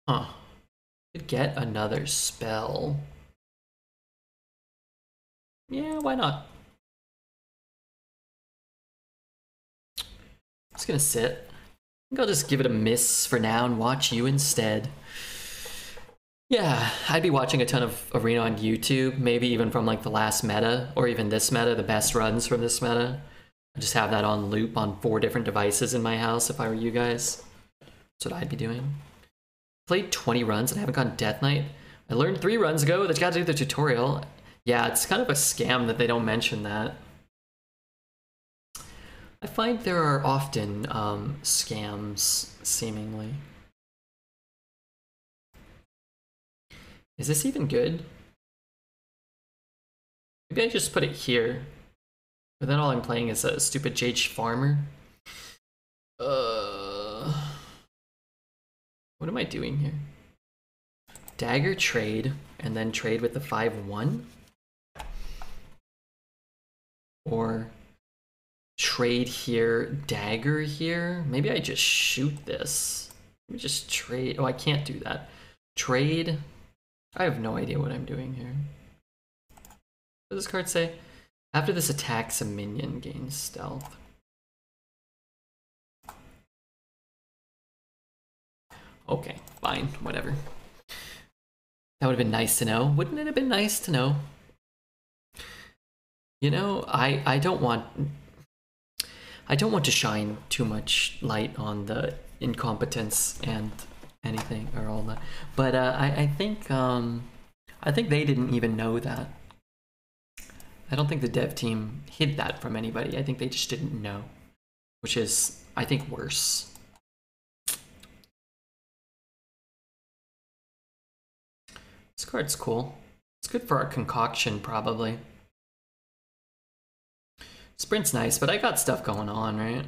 Huh. Get another spell. Yeah, why not? Just gonna sit. I think I'll just give it a miss for now and watch you instead. Yeah, I'd be watching a ton of Arena on YouTube, maybe even from like the last meta, or even this meta, the best runs from this meta. I just have that on loop on four different devices in my house if I were you guys. That's what I'd be doing played 20 runs and I haven't gotten Death Knight. I learned three runs ago that you got to do the tutorial. Yeah, it's kind of a scam that they don't mention that. I find there are often um, scams, seemingly. Is this even good? Maybe I just put it here. But then all I'm playing is a stupid Jade Swarmer. Uh... What am I doing here? Dagger trade, and then trade with the 5-1? Or trade here, dagger here? Maybe I just shoot this. Let me just trade. Oh, I can't do that. Trade. I have no idea what I'm doing here. What does this card say? After this attacks, a minion gains stealth. Okay, fine, whatever. That would have been nice to know. Wouldn't it have been nice to know? You know, I I don't want I don't want to shine too much light on the incompetence and anything or all that. But uh, I I think um I think they didn't even know that. I don't think the dev team hid that from anybody. I think they just didn't know, which is I think worse. This card's cool. It's good for our concoction, probably. Sprint's nice, but I got stuff going on, right?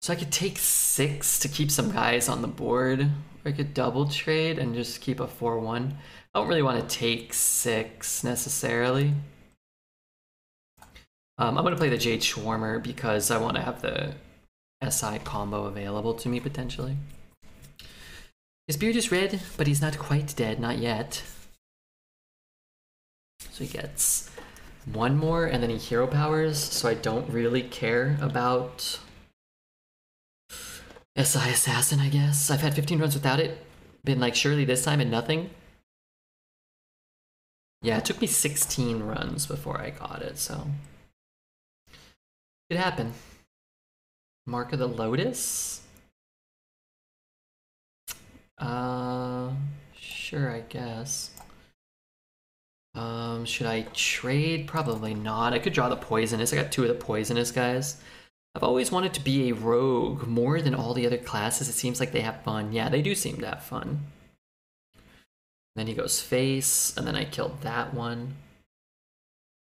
So I could take six to keep some guys on the board. Or I could double trade and just keep a 4-1. I don't really want to take six necessarily. Um, I'm going to play the Jade Swarmer because I want to have the SI combo available to me potentially. His beard is red, but he's not quite dead, not yet. So he gets one more and then he hero powers, so I don't really care about SI Assassin, I guess. I've had 15 runs without it. Been like, surely this time and nothing. Yeah, it took me 16 runs before I got it, so it happened. Mark of the Lotus? Uh, sure, I guess. Um, should I trade? Probably not. I could draw the poisonous. I got two of the poisonous guys. I've always wanted to be a rogue more than all the other classes. It seems like they have fun. Yeah, they do seem to have fun. Then he goes face, and then I killed that one.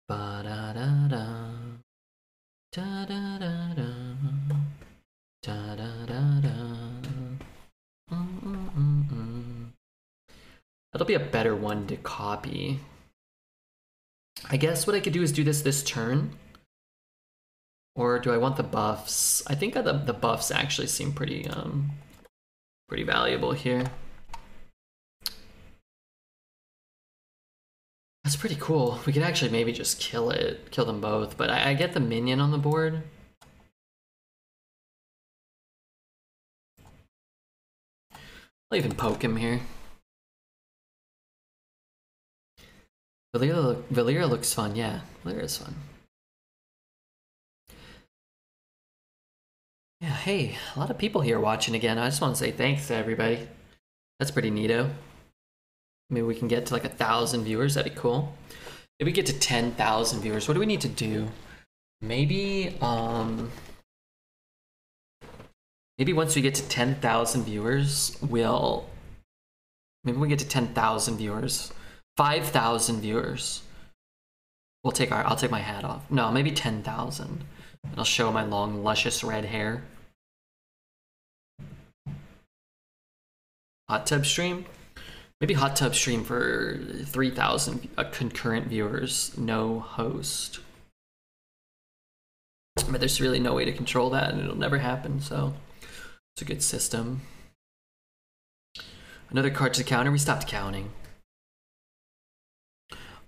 Ba da da da. Da da da da. Da da da da. That'll be a better one to copy. I guess what I could do is do this this turn. Or do I want the buffs? I think the, the buffs actually seem pretty um pretty valuable here. That's pretty cool. We could actually maybe just kill it, kill them both, but I, I get the minion on the board. I'll even poke him here. Valeera, Valeera looks fun, yeah. Valeera is fun. Yeah, hey, a lot of people here watching again. I just want to say thanks to everybody. That's pretty neato. Maybe we can get to like a thousand viewers. That'd be cool. If we get to 10,000 viewers, what do we need to do? Maybe, um, maybe once we get to 10,000 viewers, we'll, maybe we get to 10,000 viewers, 5,000 viewers. We'll take our, I'll take my hat off. No, maybe 10,000. I'll show my long, luscious red hair. Hot tub stream? Maybe hot tub stream for 3,000 uh, concurrent viewers, no host. But there's really no way to control that and it'll never happen, so it's a good system. Another card to the counter, we stopped counting.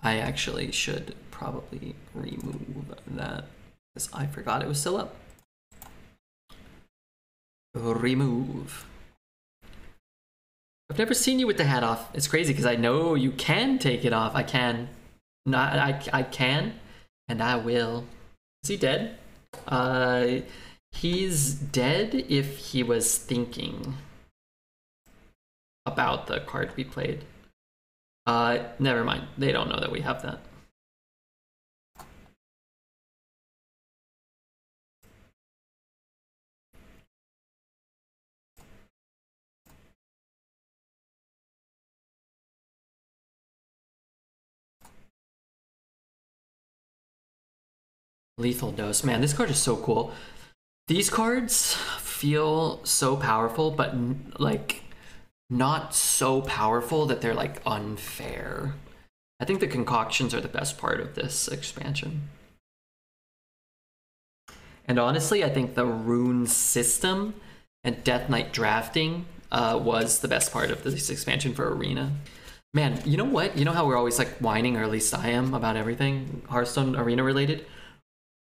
I actually should probably remove that because I forgot it was still up. Remove. I've never seen you with the hat off. It's crazy because I know you can take it off. I can. Not I I can and I will. Is he dead? Uh he's dead if he was thinking about the card we played. Uh never mind. They don't know that we have that. Lethal Dose. Man, this card is so cool. These cards feel so powerful, but like not so powerful that they're like unfair. I think the concoctions are the best part of this expansion. And honestly, I think the rune system and Death Knight drafting uh, was the best part of this expansion for Arena. Man, you know what? You know how we're always like whining, or at least I am, about everything Hearthstone Arena related?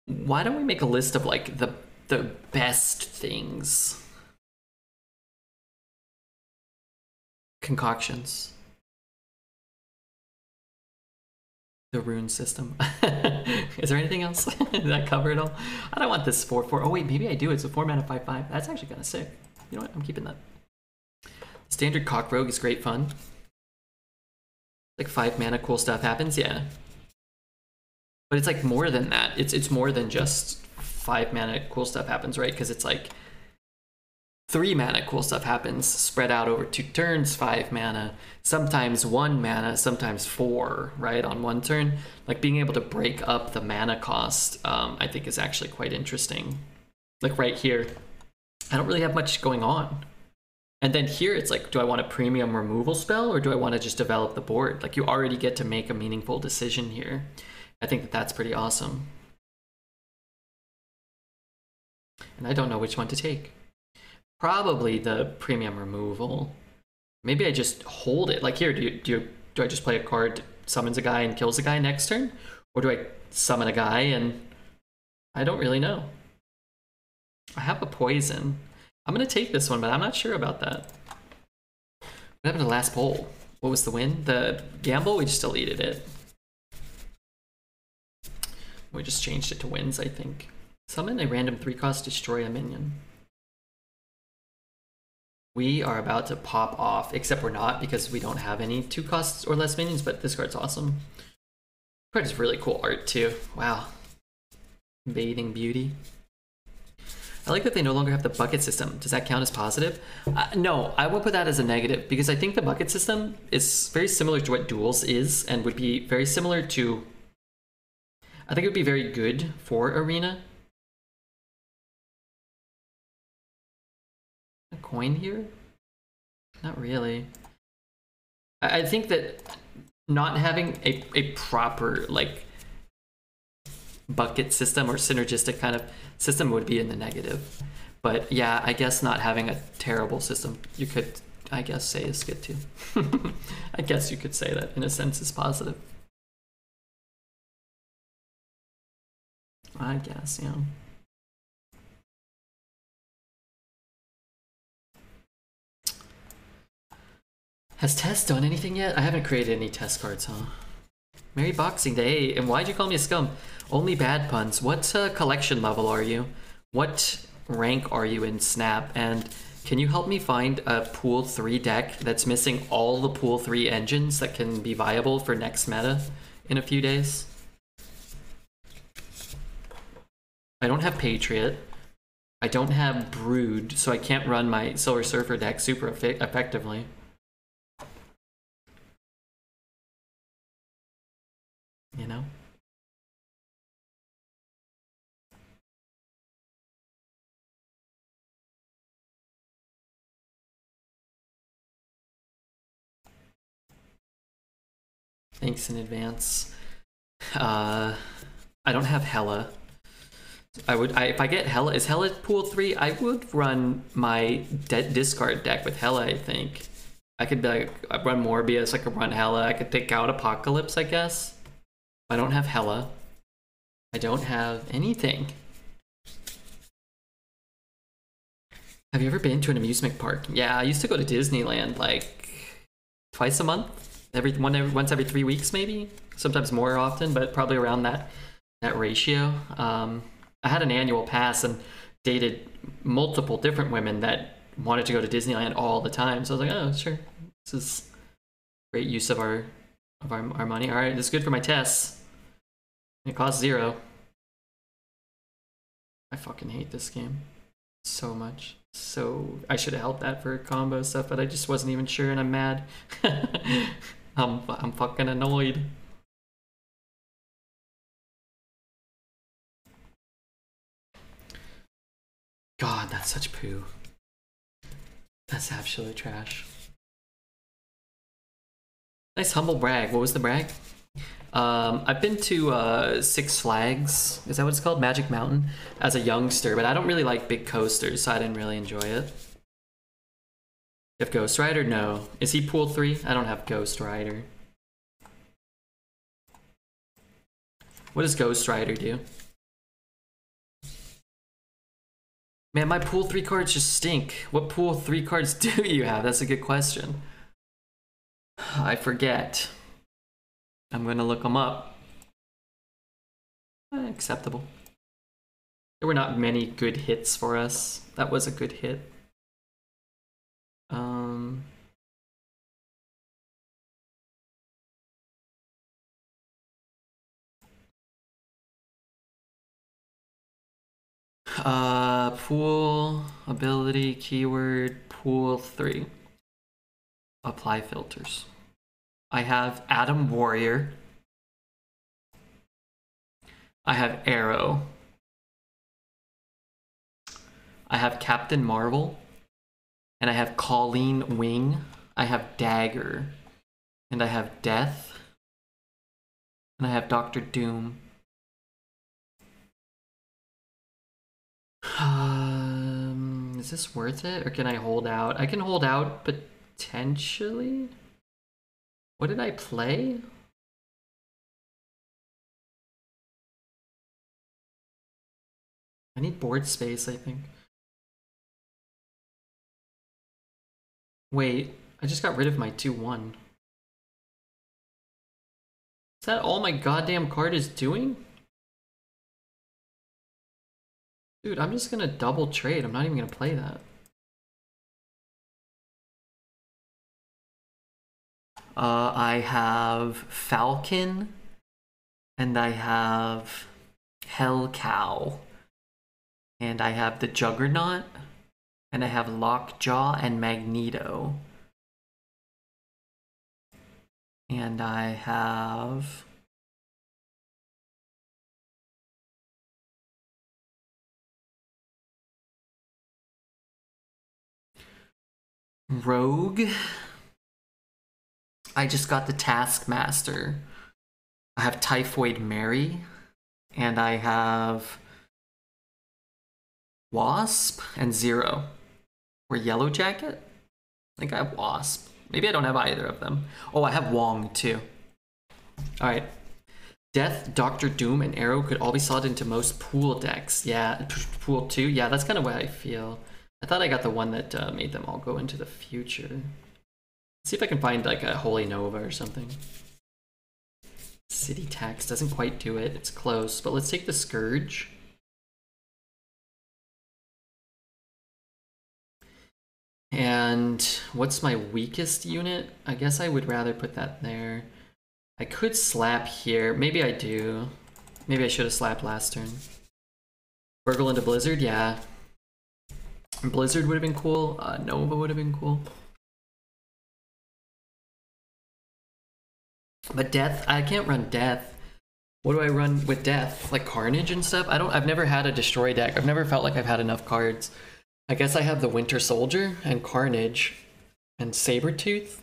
why don't we make a list of like the the best things? Concoctions. The rune system. Is there anything else? Did that cover it all? I don't want this 4 4. Oh, wait, maybe I do. It's a 4 mana 5 5. That's actually kind of sick. You know what? I'm keeping that. Standard Cock Rogue is great fun. Like 5 mana, cool stuff happens. Yeah. But it's like more than that. It's it's more than just five mana cool stuff happens, right? Because it's like three mana cool stuff happens spread out over two turns, five mana, sometimes one mana, sometimes four, right? On one turn. Like being able to break up the mana cost, um, I think is actually quite interesting. Like right here, I don't really have much going on. And then here it's like, do I want a premium removal spell or do I want to just develop the board? Like you already get to make a meaningful decision here. I think that that's pretty awesome. And I don't know which one to take. Probably the premium removal. Maybe I just hold it. Like here, do you, do you, do I just play a card, summons a guy and kills a guy next turn, or do I summon a guy and I don't really know. I have a poison. I'm gonna take this one, but I'm not sure about that. What happened to last poll? what was the win? The gamble? We just deleted it. We just changed it to wins, I think. Summon a random 3 cost, destroy a minion. We are about to pop off, except we're not because we don't have any 2 costs or less minions, but this card's awesome. Card is really cool art too. Wow. Bathing beauty. I like that they no longer have the bucket system. Does that count as positive? Uh, no, I would put that as a negative because I think the bucket system is very similar to what duels is and would be very similar to. I think it would be very good for arena. Coin here? Not really. I, I think that not having a, a proper like bucket system or synergistic kind of system would be in the negative. But yeah, I guess not having a terrible system, you could, I guess, say is good too. I guess you could say that in a sense is positive. I guess, yeah. Has Tess done anything yet? I haven't created any Tess cards, huh? Merry Boxing Day, and why'd you call me a scum? Only bad puns. What uh, collection level are you? What rank are you in Snap? And can you help me find a Pool 3 deck that's missing all the Pool 3 engines that can be viable for next meta in a few days? I don't have Patriot. I don't have Brood, so I can't run my Silver Surfer deck super effectively. You know? Thanks in advance. Uh, I don't have Hela. I would, I, if I get Hela is Hela pool three? I would run my de- discard deck with Hela. I think I could like run Morbius. I could run Hela. I could take out Apocalypse. I guess. I don't have Hela. I don't have anything. Have you ever been to an amusement park? Yeah, I used to go to Disneyland like twice a month every one every, once every three weeks maybe sometimes more often but probably around that that ratio um, i had an annual pass and dated multiple different women that wanted to go to disneyland all the time so i was like oh sure this is great use of our of our, our money all right this is good for my tests it costs zero i fucking hate this game so much so I should have helped that for combo stuff, but I just wasn't even sure, and I'm mad. I'm I'm fucking annoyed. God, that's such poo. That's absolute trash. Nice humble brag. What was the brag? Um, I've been to uh, Six Flags. Is that what it's called? Magic Mountain as a youngster, but I don't really like big coasters, so I didn't really enjoy it. You have Ghost Rider? No. Is he pool three? I don't have Ghost Rider. What does Ghost Rider do? Man, my pool three cards just stink. What pool three cards do you have? That's a good question. I forget. I'm gonna look them up. Acceptable. There were not many good hits for us. That was a good hit. Um, uh, pool, ability, keyword, pool three. Apply filters. I have Adam Warrior. I have Arrow. I have Captain Marvel. And I have Colleen Wing. I have Dagger. And I have Death. And I have Doctor Doom. Um, is this worth it? Or can I hold out? I can hold out potentially. What did I play? I need board space, I think. Wait, I just got rid of my 2-1. Is that all my goddamn card is doing? Dude, I'm just gonna double trade. I'm not even gonna play that. Uh, I have Falcon, and I have Hellcow, and I have the Juggernaut, and I have Lockjaw and Magneto. And I have Rogue. I just got the Taskmaster. I have Typhoid Mary. And I have Wasp and Zero. Or Yellowjacket? I think I have Wasp. Maybe I don't have either of them. Oh, I have Wong too. Alright. Death, Doctor Doom, and Arrow could all be slotted into most pool decks. Yeah, pool 2. Yeah, that's kind of what I feel. I thought I got the one that uh, made them all go into the future. See if I can find like a Holy Nova or something. City Tax doesn't quite do it. It's close, but let's take the Scourge. And what's my weakest unit? I guess I would rather put that there. I could slap here. Maybe I do. Maybe I should have slapped last turn. Burgle into Blizzard? Yeah. Blizzard would have been cool. Uh, Nova would have been cool. But Death, I can't run Death. What do I run with Death? Like Carnage and stuff? I don't, I've never had a Destroy deck. I've never felt like I've had enough cards. I guess I have the Winter Soldier and Carnage and Sabretooth.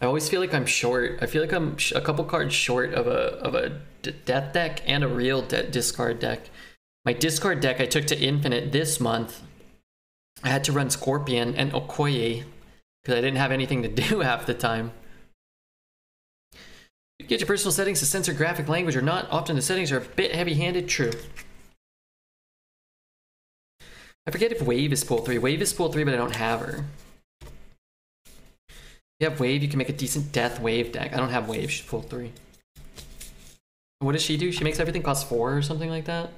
I always feel like I'm short. I feel like I'm a couple cards short of a of a death deck and a real discard deck. My discard deck I took to infinite this month. I had to run Scorpion and Okoye because I didn't have anything to do half the time. Get your personal settings to censor graphic language or not. Often the settings are a bit heavy-handed. True. I forget if Wave is pool 3. Wave is pool 3, but I don't have her. If you have Wave, you can make a decent Death Wave deck. I don't have Wave, she's pool 3. What does she do? She makes everything cost 4 or something like that?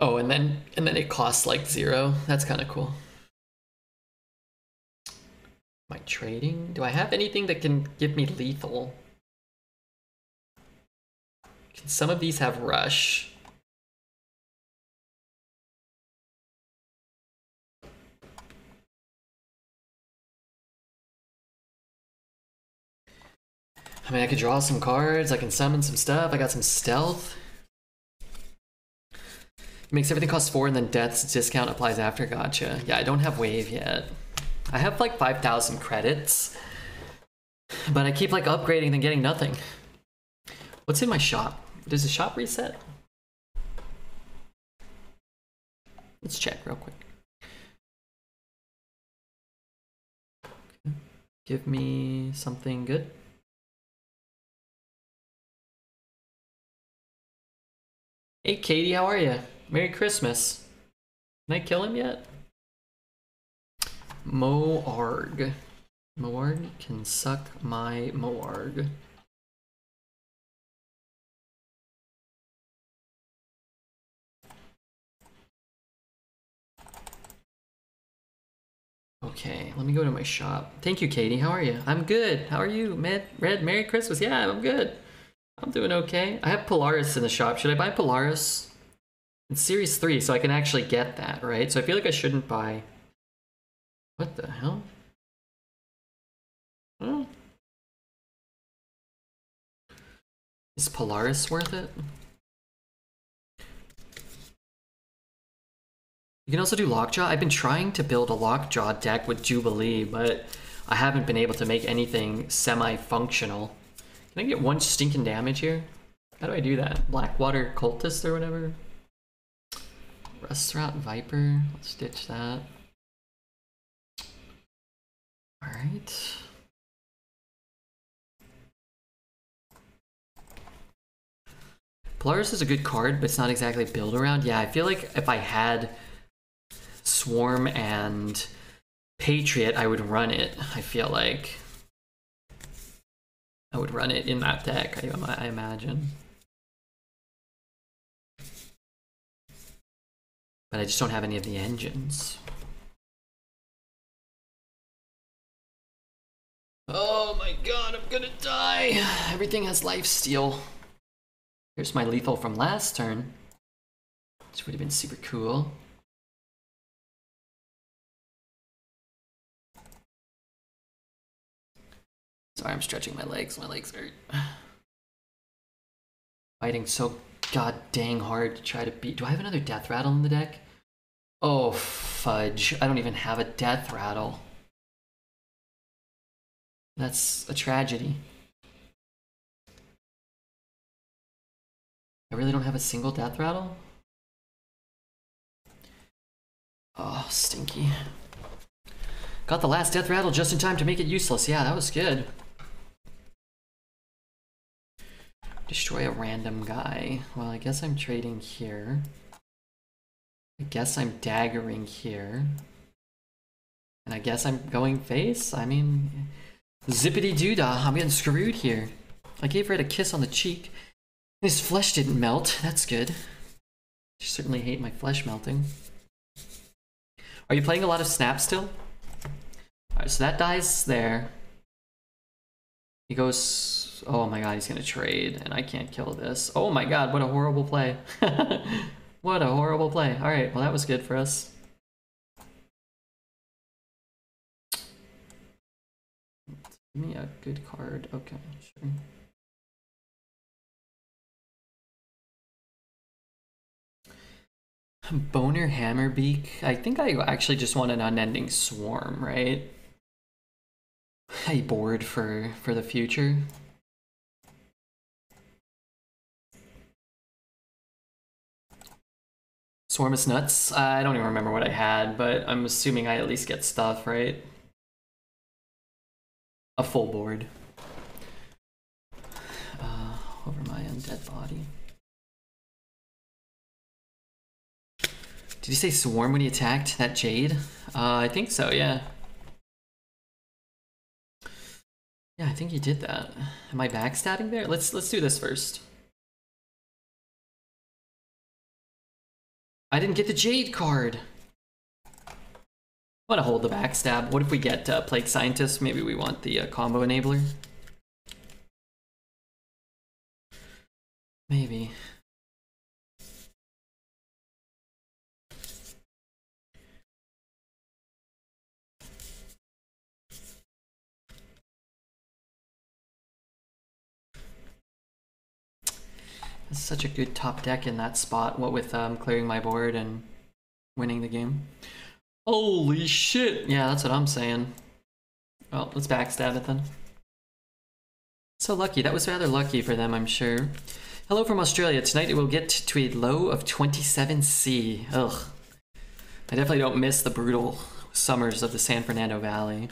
Oh, and then and then it costs like 0. That's kind of cool. My trading? Do I have anything that can give me lethal? Can some of these have Rush? I mean, I could draw some cards, I can summon some stuff, I got some stealth. It makes everything cost four and then death's discount applies after, gotcha. Yeah, I don't have wave yet. I have like 5,000 credits, but I keep like upgrading and getting nothing. What's in my shop? Does the shop reset? Let's check real quick. Give me something good. Hey Katie, how are you? Merry Christmas. Can I kill him yet? Moarg. Moarg can suck my Moarg. Okay, let me go to my shop. Thank you, Katie. How are you? I'm good. How are you, Med? Red, Merry Christmas. Yeah, I'm good. I'm doing okay. I have Polaris in the shop. Should I buy Polaris? It's Series 3, so I can actually get that, right? So I feel like I shouldn't buy... What the hell? Hmm. Is Polaris worth it? You can also do Lockjaw. I've been trying to build a Lockjaw deck with Jubilee, but I haven't been able to make anything semi-functional. Can I get one stinking damage here? How do I do that? Blackwater Cultist or whatever? Rustrot Viper. Let's ditch that. Alright. Polaris is a good card, but it's not exactly build around. Yeah, I feel like if I had Swarm and Patriot, I would run it, I feel like. I would run it in that deck, I, I imagine. But I just don't have any of the engines. Oh my god, I'm gonna die! Everything has life steal. Here's my lethal from last turn. Which would have been super cool. Sorry, I'm stretching my legs. My legs hurt. Fighting so god dang hard to try to beat. Do I have another death rattle in the deck? Oh, fudge. I don't even have a death rattle. That's a tragedy. I really don't have a single death rattle? Oh, stinky. Got the last death rattle just in time to make it useless. Yeah, that was good. Destroy a random guy. Well, I guess I'm trading here. I guess I'm daggering here. And I guess I'm going face? I mean, zippity doodah, I'm getting screwed here. I gave Red a kiss on the cheek. His flesh didn't melt, that's good. I certainly hate my flesh melting. Are you playing a lot of Snap still? Alright, so that dies there. He goes Oh my god, he's gonna trade, and I can't kill this. Oh my god, what a horrible play. what a horrible play. Alright, well that was good for us. Give me a good card. Okay, sure. Boner Hammerbeak. I think I actually just want an unending swarm, right? A board for for the future. Swarmus Nuts? I don't even remember what I had, but I'm assuming I at least get stuff, right? A full board. Uh, over my undead body. Did you say swarm when he attacked that jade? Uh, I think so, yeah. Yeah, I think he did that. Am I backstabbing there? Let's let's do this first. I didn't get the Jade card. I want to hold the backstab. What if we get uh, Plague Scientist? Maybe we want the uh, combo enabler. Maybe. It's such a good top deck in that spot, what with um, clearing my board and winning the game. Holy shit! Yeah, that's what I'm saying. Well, let's backstab it then. So lucky. That was rather lucky for them, I'm sure. Hello from Australia. Tonight it will get to a low of 27C. Ugh. I definitely don't miss the brutal summers of the San Fernando Valley.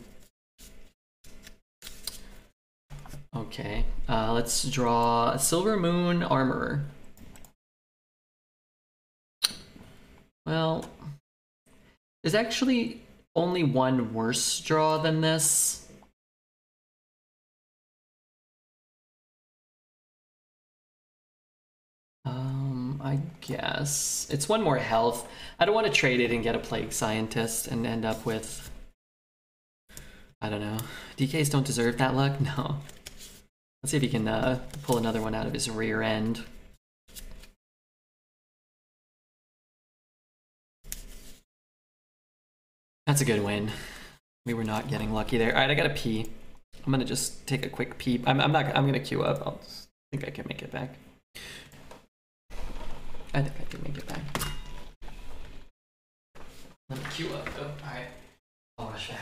Okay, uh, let's draw a Silver Moon Armorer. Well, there's actually only one worse draw than this. Um, I guess. It's one more health. I don't want to trade it and get a Plague Scientist and end up with... I don't know. DKs don't deserve that luck? No. Let's see if he can uh, pull another one out of his rear end. That's a good win. We were not getting lucky there. All right, I gotta pee. I'm gonna just take a quick pee. I'm, I'm not. I'm gonna queue up. I'll just, think I can make it back. I think I can make it back. Let me queue up though. All right. I'll rush back.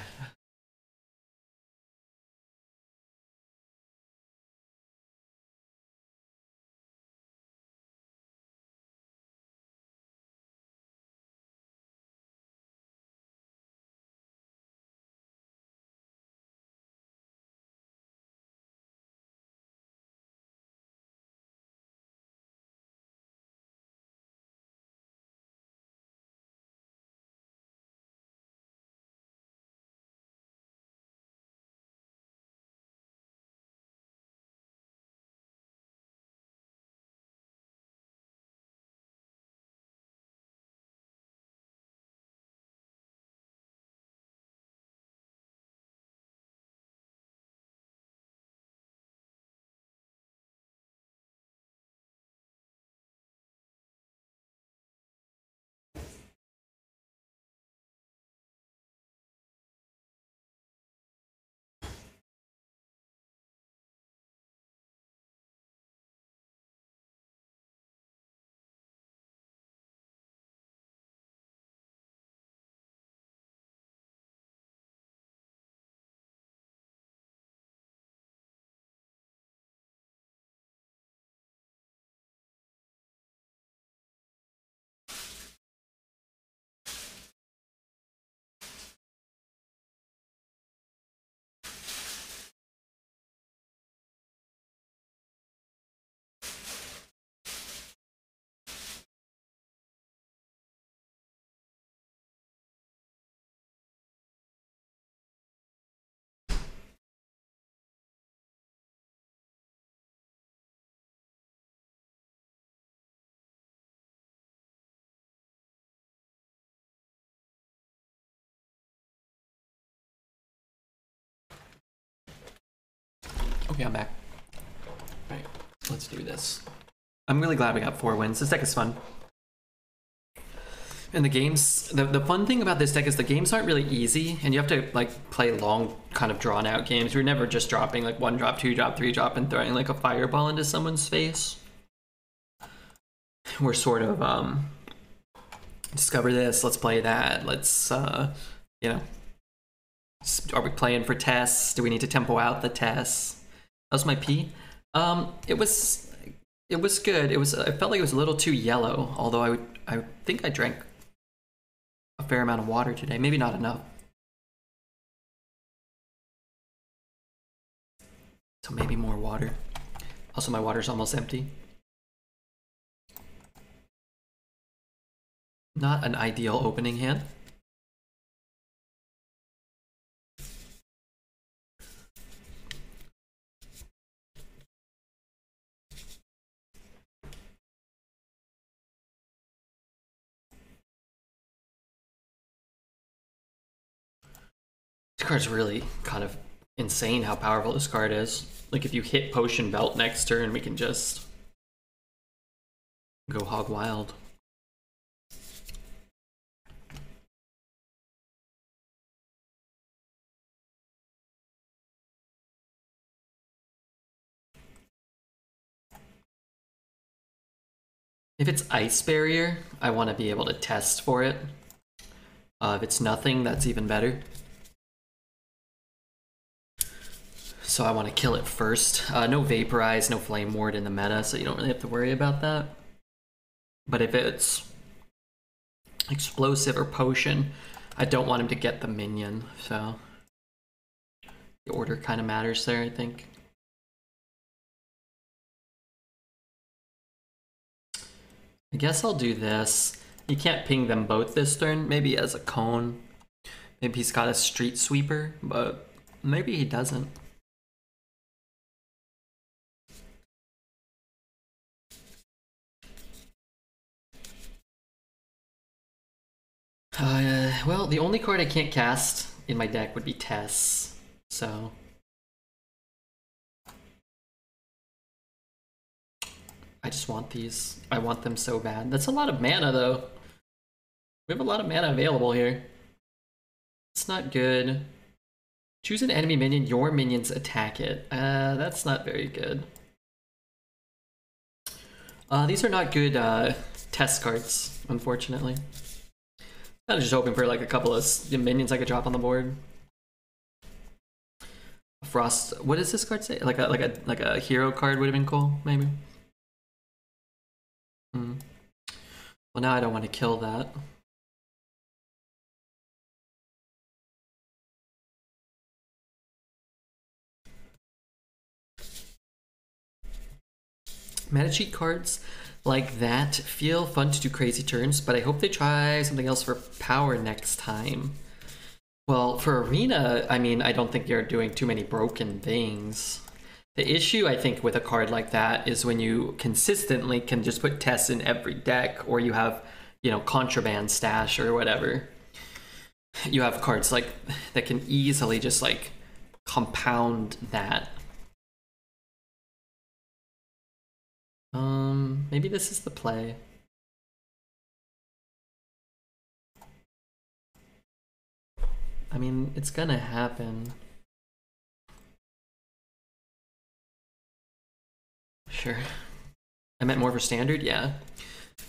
Okay, I'm back. Alright, let's do this. I'm really glad we got four wins. This deck is fun. And the games, the, the fun thing about this deck is the games aren't really easy, and you have to like play long, kind of drawn out games. You're never just dropping like one drop, two drop, three drop, and throwing like a fireball into someone's face. We're sort of um discover this, let's play that, let's uh you know are we playing for Tess? Do we need to tempo out the Tess? That was my P. Um, it was it was good. It was I felt like it was a little too yellow, although I would I think I drank a fair amount of water today. Maybe not enough. So maybe more water. Also, my water's almost empty. Not an ideal opening hand. Card's really kind of insane how powerful this card is. Like if you hit Potion Belt next turn, we can just go hog wild. If it's Ice Barrier, I want to be able to test for it. Uh, if it's nothing, that's even better. So I want to kill it first. Uh, no Vaporize, no Flame Ward in the meta, so you don't really have to worry about that. But if it's Explosive or Potion, I don't want him to get the minion, so... The order kind of matters there, I think. I guess I'll do this. You can't ping them both this turn. Maybe as a cone. Maybe he's got a street sweeper, but maybe he doesn't. Uh, well, the only card I can't cast in my deck would be Tess, so... I just want these. I want them so bad. That's a lot of mana, though. We have a lot of mana available here. It's not good. Choose an enemy minion, your minions attack it. Uh, that's not very good. Uh, these are not good uh, Tess cards, unfortunately. I was just hoping for like a couple of minions I could drop on the board. Frost. What does this card say? Like a like a like a hero card would have been cool, maybe. Hmm. Well, now I don't want to kill that. Mana cheat cards like that feel fun to do crazy turns, but I hope they try something else for power next time. Well, for Arena, I mean, I don't think you're doing too many broken things. The issue, I think, with a card like that is when you consistently can just put Tess in every deck, or you have, you know, contraband stash or whatever. You have cards like that can easily just like compound that. Um, maybe this is the play. I mean, it's gonna happen. Sure. I meant more for standard? Yeah.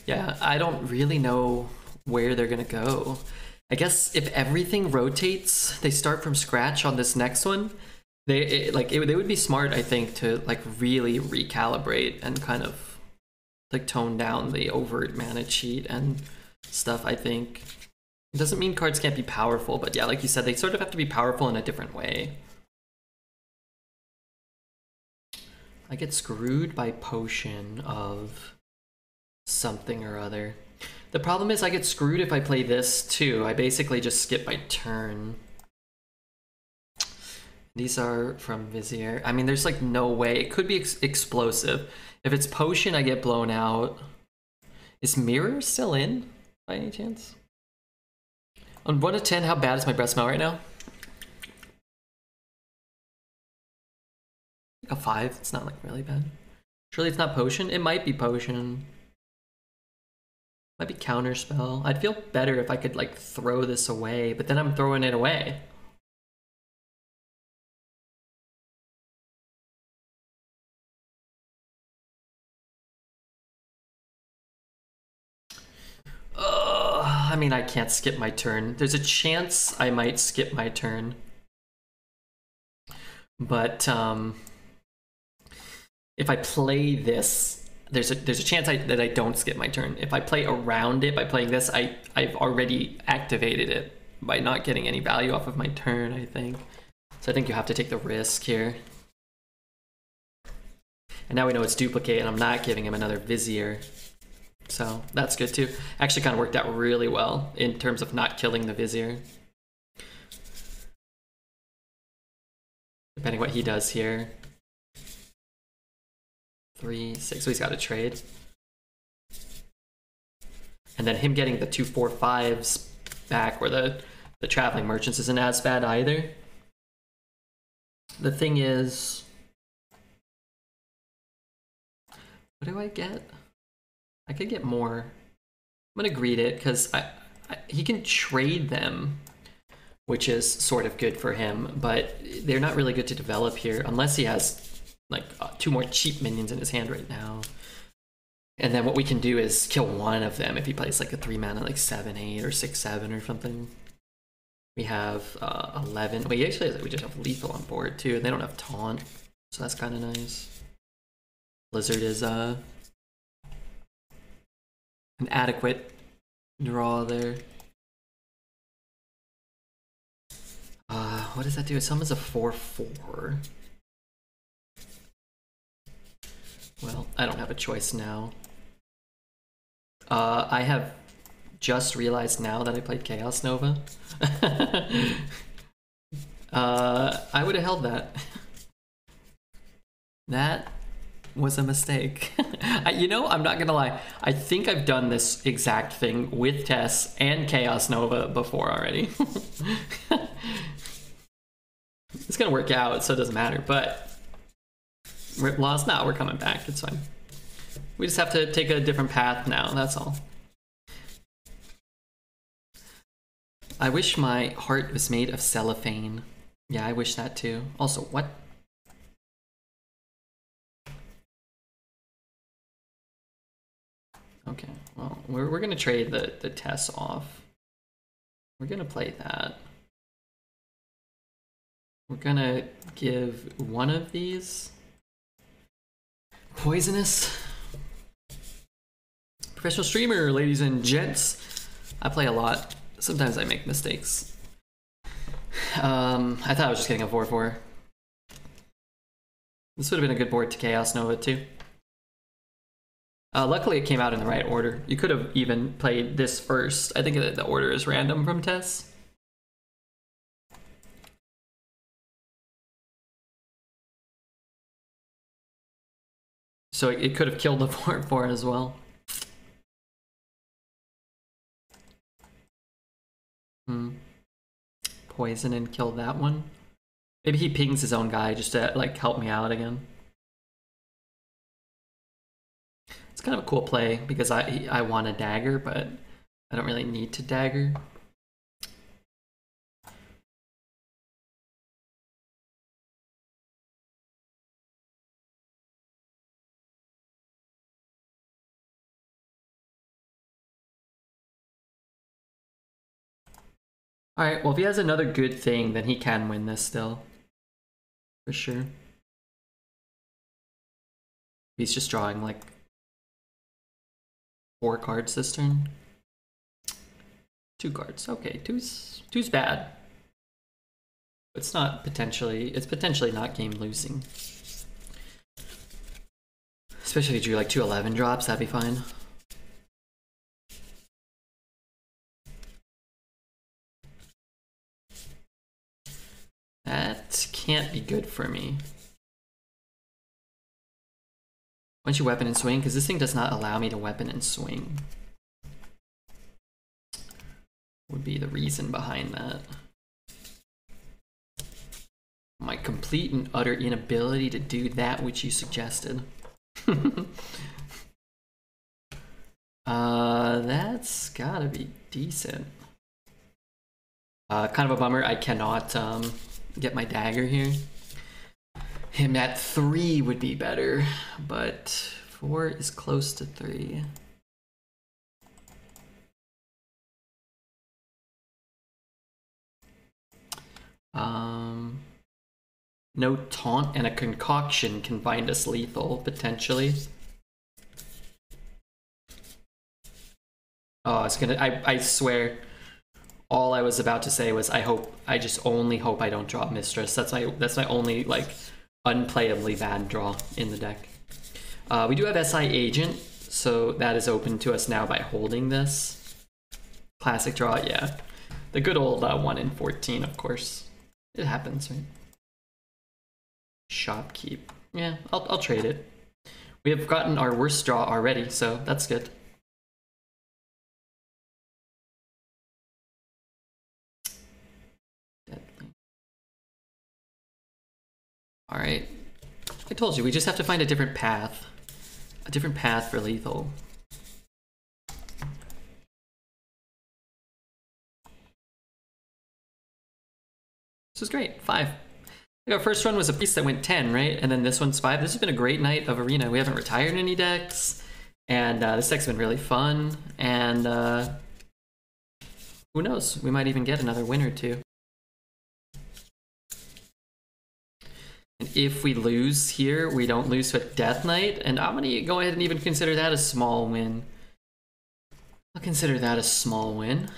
Yeah, I don't really know where they're gonna go. I guess if everything rotates, they start from scratch on this next one. They it, like it, they would be smart, I think, to like really recalibrate and kind of like tone down the overt mana cheat and stuff. I think it doesn't mean cards can't be powerful, but yeah, like you said, they sort of have to be powerful in a different way. I get screwed by potion of something or other. The problem is I get screwed if I play this too. I basically just skip my turn. These are from Vizier. I mean, there's like no way. It could be ex explosive. If it's potion, I get blown out. Is mirror still in by any chance? On 1 to 10, how bad is my breath smell right now? A five. It's not like really bad. Surely it's not potion. It might be potion. Might be counter spell. I'd feel better if I could like throw this away, but then I'm throwing it away. I mean, I can't skip my turn. There's a chance I might skip my turn. But um, if I play this, there's a there's a chance I, that I don't skip my turn. If I play around it by playing this, I I've already activated it by not getting any value off of my turn. I think. So I think you have to take the risk here. And now we know it's duplicate, and I'm not giving him another Vizier. So that's good too. Actually, kind of worked out really well in terms of not killing the Vizier. Depending what he does here. Three, six, so he's got to trade. And then him getting the two, four, fives back where the, the traveling merchants isn't as bad either. The thing is, what do I get? I could get more. I'm gonna greed it because I, I, he can trade them, which is sort of good for him. But they're not really good to develop here unless he has like uh, two more cheap minions in his hand right now. And then what we can do is kill one of them if he plays like a three mana, like seven eight or six seven or something. We have uh, eleven. We actually we just have lethal on board too, and they don't have taunt, so that's kind of nice. Blizzard is uh an adequate draw there. Uh, what does that do? It summons a 4-4. Well, I don't have a choice now. Uh, I have just realized now that I played Chaos Nova. uh, I would have held that. that was a mistake. I, you know, I'm not gonna lie. I think I've done this exact thing with Tess and Chaos Nova before already. it's gonna work out, so it doesn't matter. But we're lost now. We're coming back. It's fine. We just have to take a different path now. That's all. I wish my heart was made of cellophane. Yeah, I wish that too. Also, what Okay, well, we're, we're gonna trade the, the Tess off. We're gonna play that. We're gonna give one of these poisonous. Professional streamer, ladies and gents. I play a lot. Sometimes I make mistakes. Um, I thought I was just getting a 4-4. This would have been a good board to Chaos Nova too. Uh, luckily, it came out in the right order. You could have even played this first. I think the order is random from Tess. So it could have killed the 4-4 as well. Hmm. Poison and kill that one. Maybe he pings his own guy just to like help me out again. Kind of a cool play because I I want a dagger, but I don't really need to dagger. Alright, well if he has another good thing, then he can win this still. For sure. He's just drawing like Four cards this turn. Two cards. Okay, two's two's bad. It's not potentially it's potentially not game losing. Especially if you drew like two eleven drops, that'd be fine. That can't be good for me. Why don't you weapon and swing? Because this thing does not allow me to weapon and swing. Would be the reason behind that. my complete and utter inability to do that which you suggested. uh, that's gotta be decent. Uh, kind of a bummer. I cannot um, get my dagger here. Him at three would be better, but four is close to three. Um, no taunt and a concoction can bind us lethal, potentially. Oh, it's gonna, I, I swear, all I was about to say was I hope, I just only hope I don't drop Mistress. That's my, that's my only, like, unplayably bad draw in the deck. Uh, we do have SI Agent, so that is open to us now by holding this. Classic draw, yeah. The good old uh, 1 in 14, of course. It happens, right? Shopkeep. Yeah, I'll, I'll trade it. We have gotten our worst draw already, so that's good. All right. I told you, we just have to find a different path. A different path for lethal. This is great. Five. Our first run was a priest that went 10, right? And then this one's five. This has been a great night of arena. We haven't retired any decks, and uh, this deck's been really fun. And uh, who knows? We might even get another win or two. If we lose here, we don't lose to a Death Knight. And I'm to go ahead and even consider that a small win. I'll consider that a small win.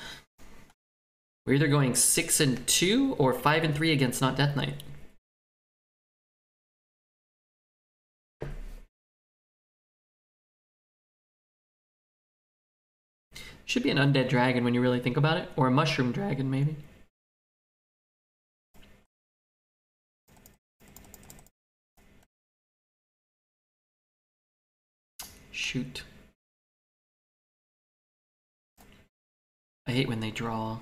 We're either going 6 and 2 or 5 and 3 against not Death Knight. Should be an undead dragon when you really think about it, or a mushroom dragon maybe. Shoot. I hate when they draw.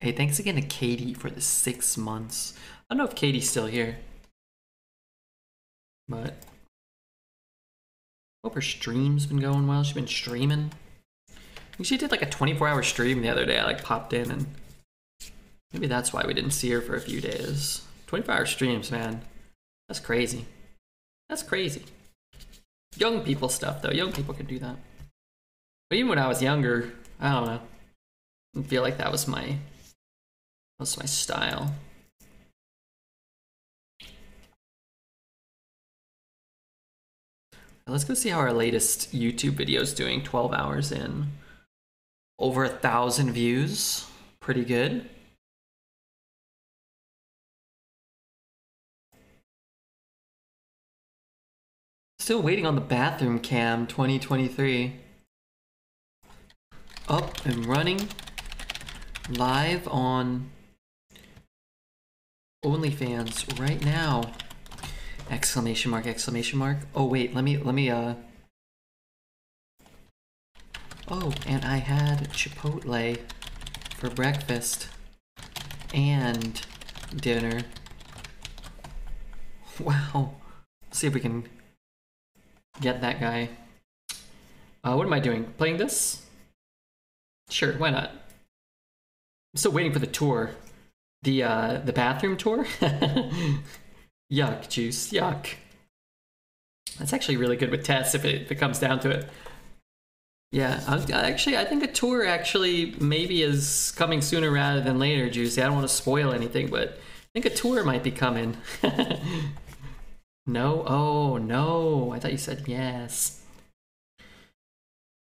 Hey, thanks again to Katie for the six months. I don't know if Katie's still here. But hope her stream's been going well. She's been streaming. She did like a 24 hour stream the other day. I like popped in and maybe that's why we didn't see her for a few days. 24 hour streams, man. That's crazy. That's crazy. Young people stuff though. Young people can do that. But even when I was younger, I don't know. I feel like that was my was my style. Let's go see how our latest YouTube video is doing. 12 hours in. Over a thousand views. Pretty good. Still waiting on the bathroom cam 2023. Up and running. Live on OnlyFans right now. Exclamation mark, exclamation mark. Oh wait, let me, let me, uh... Oh, and I had Chipotle for breakfast and dinner. Wow. Let's see if we can get that guy. Uh, what am I doing? Playing this? Sure, why not? I'm still waiting for the tour. The uh the bathroom tour? yuck, juice, yuck. That's actually really good with Tess if it, if it comes down to it. Yeah, I, actually, I think a tour actually maybe is coming sooner rather than later, Juicy. I don't want to spoil anything, but I think a tour might be coming. no? Oh, no. I thought you said yes.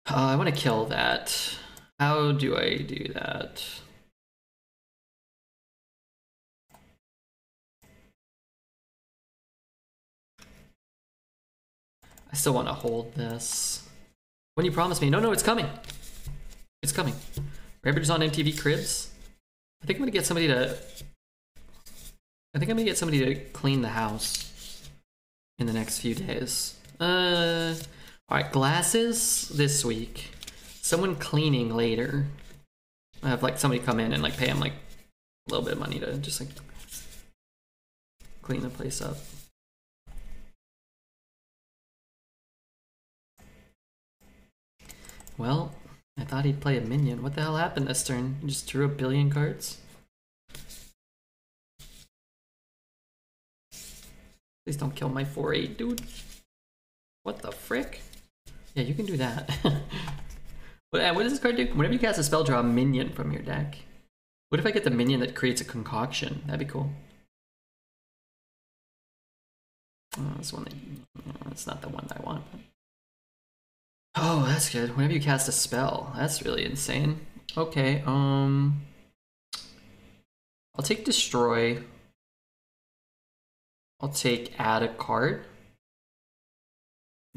Uh, I want to kill that. How do I do that? I still want to hold this. When you promise me, no, no, it's coming. It's coming. Rampage on MTV Cribs. I think I'm gonna get somebody to. I think I'm gonna get somebody to clean the house in the next few days. Uh, all right, glasses this week. Someone cleaning later. I have like somebody come in and like pay them like a little bit of money to just like clean the place up. Well, I thought he'd play a minion. What the hell happened this turn? He just drew a billion cards? Please don't kill my 4-8, dude. What the frick? Yeah, you can do that. what, uh, what does this card do? Whenever you cast a spell, draw a minion from your deck. What if I get the minion that creates a concoction? That'd be cool. Oh, this one, that's not the one that I want. Oh, that's good. Whenever you cast a spell, that's really insane. Okay, um, I'll take destroy. I'll take add a card.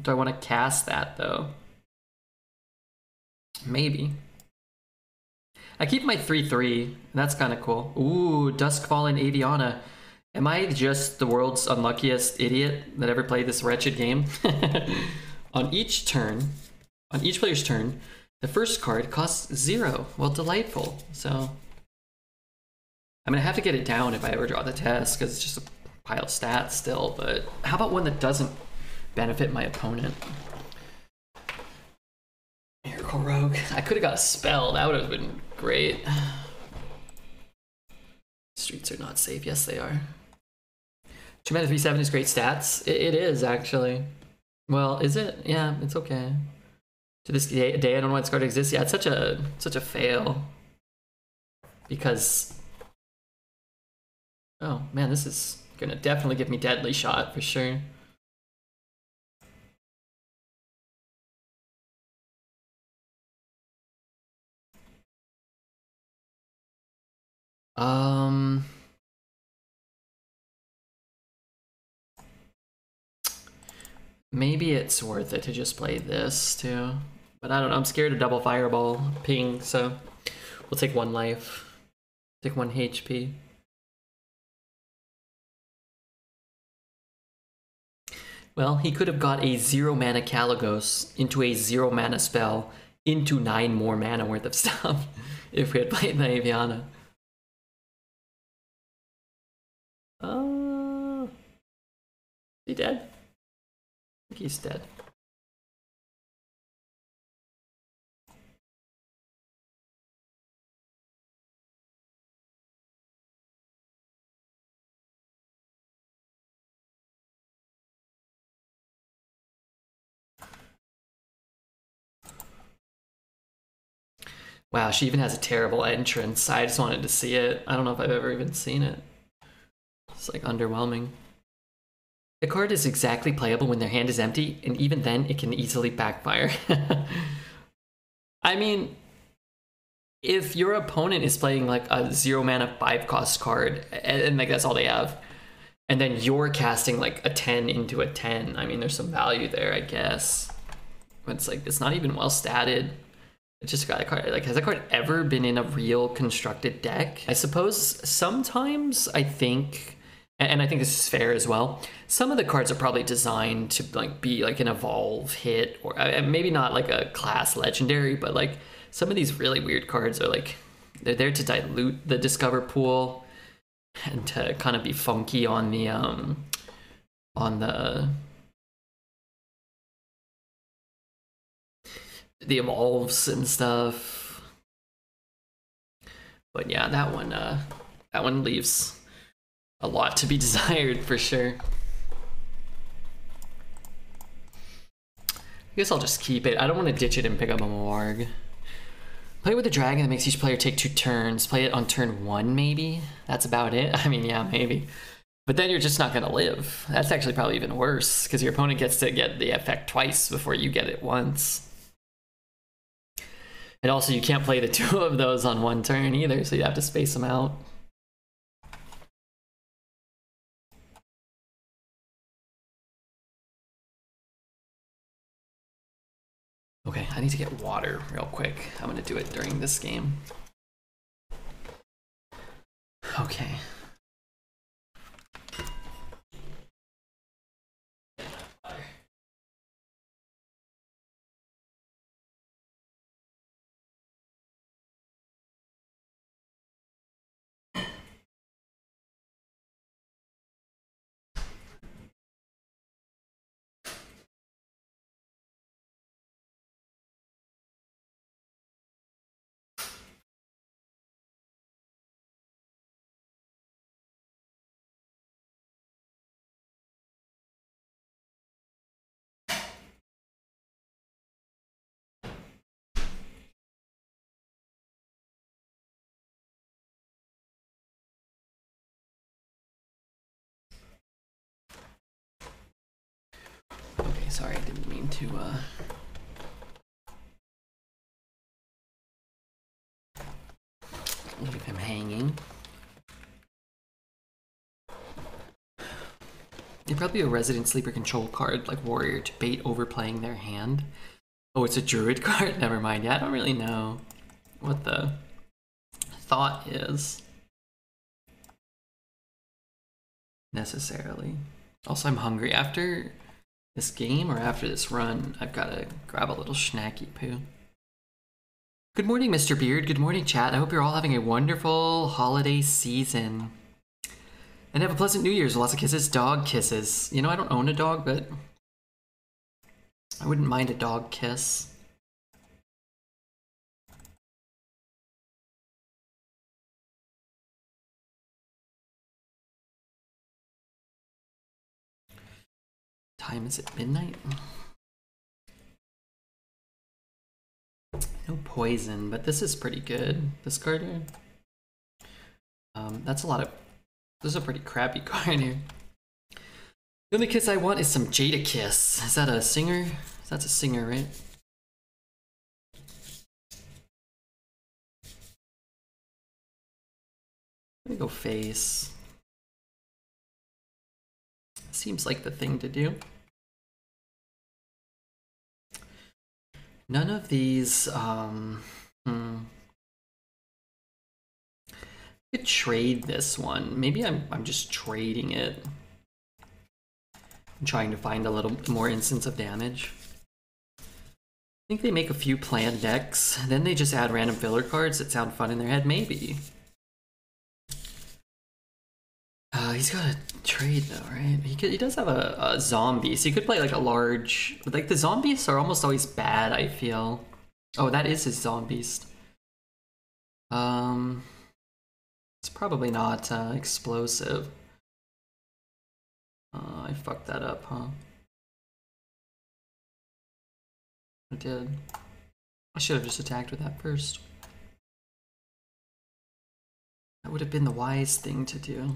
Do I want to cast that though? Maybe. I keep my 3-3. That's kind of cool. Ooh, Duskfallen Aviana. Am I just the world's unluckiest idiot that ever played this wretched game? on each turn, on each player's turn, the first card costs zero. Well, delightful. So, I'm gonna have to get it down if I ever draw the Tess because it's just a pile of stats still. But how about one that doesn't benefit my opponent? Miracle Rogue. I could have got a spell. That would have been great. Streets are not safe. Yes, they are. Tremendous V7 is great stats. It, it is, actually. Well, is it? Yeah, it's okay. To this day, day I don't know why this card exists. Yeah, it's such a such a fail. Because Oh man, this is gonna definitely give me deadly shot for sure. Um Maybe it's worth it to just play this too. But I don't know, I'm scared of double fireball ping, so we'll take one life. Take one HP. Well, he could have got a zero mana Kalecgos into a zero mana spell into nine more mana worth of stuff if we had played the Aviana. Uh, he dead? think he's dead. Wow, she even has a terrible entrance. I just wanted to see it. I don't know if I've ever even seen it. It's like underwhelming. The card is exactly playable when their hand is empty, and even then, it can easily backfire. I mean, if your opponent is playing like a zero mana five cost card, and, and like that's all they have, and then you're casting like a 10 into a 10, I mean, there's some value there, I guess. But it's like, it's not even well statted. Just got a card. Like, has that card ever been in a real constructed deck? I suppose sometimes I think and I think this is fair as well. Some of the cards are probably designed to like be like an evolve hit, or uh, maybe not like a class legendary, but like some of these really weird cards are like they're there to dilute the discover pool and to kind of be funky on the um on the the evolves and stuff. But yeah, that one uh that one leaves a lot to be desired for sure. I guess I'll just keep it. I don't want to ditch it and pick up a Moarg. Play with a dragon that makes each player take two turns. Play it on turn one, maybe? That's about it. I mean, yeah, maybe. But then you're just not going to live. That's actually probably even worse, because your opponent gets to get the effect twice before you get it once. And also, you can't play the two of those on one turn either, so you have to space them out. Okay, I need to get water real quick. I'm gonna do it during this game. Okay. Sorry, I didn't mean to, uh... Leave him hanging. It'd probably be a resident sleeper control card, like warrior, to bait overplaying their hand. Oh, it's a druid card? Never mind. Yeah, I don't really know what the thought is. Necessarily. Also, I'm hungry. After this game or after this run, I've got to grab a little snacky poo. Good morning, Mr. Beard. Good morning, chat. I hope you're all having a wonderful holiday season. And have a pleasant New Year's. Lots of kisses. Dog kisses. You know, I don't own a dog, but I wouldn't mind a dog kiss. Time is it midnight? No poison, but this is pretty good. This card here. Um, that's a lot of. This is a pretty crappy card here. The only kiss I want is some Jada Kiss. Is that a singer? That's a singer, right? Let me go face. Seems like the thing to do. None of these, um, hmm. Could trade this one. Maybe I'm, I'm just trading it. I'm trying to find a little more instance of damage. I think they make a few planned decks, then they just add random filler cards that sound fun in their head, maybe. Uh, he's got a trade though, right? He could, he does have a, a zombie, so he could play like a large. Like the zombies are almost always bad. I feel. Oh, that is his zombies. Um, it's probably not uh, explosive. Uh, I fucked that up, huh? I did. I should have just attacked with that first. That would have been the wise thing to do.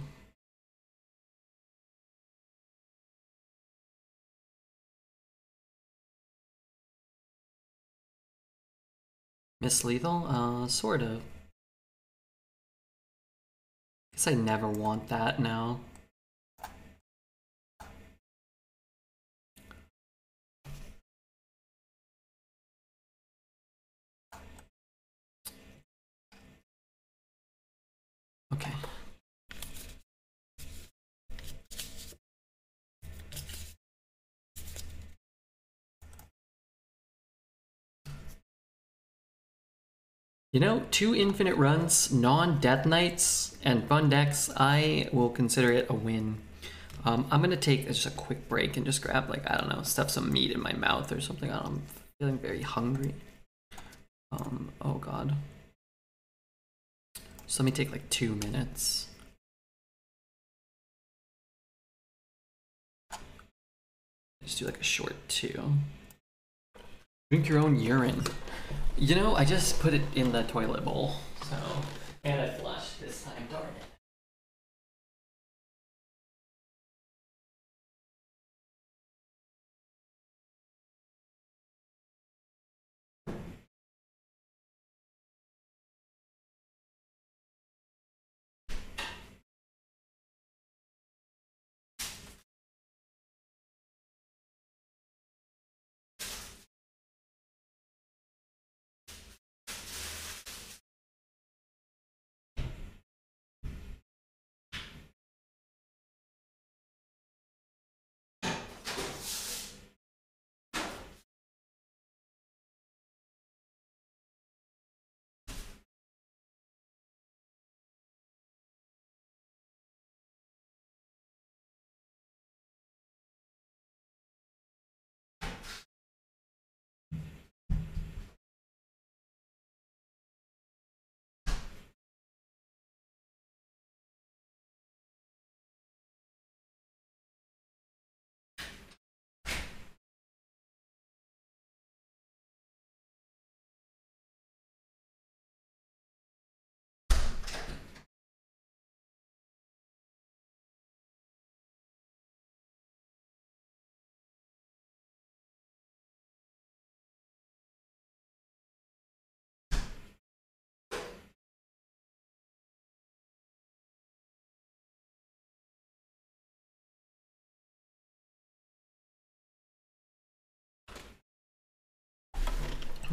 Miss Lethal? Uh, sort of. Guess I never want that now. You know, two infinite runs, non-death knights, and fun decks, I will consider it a win. Um, I'm gonna take just a quick break and just grab like, I don't know, stuff some meat in my mouth or something. I'm feeling very hungry. Um, oh god. So let me take like two minutes. Just do like a short two. Drink your own urine. You know, I just put it in the toilet bowl, so. And I flushed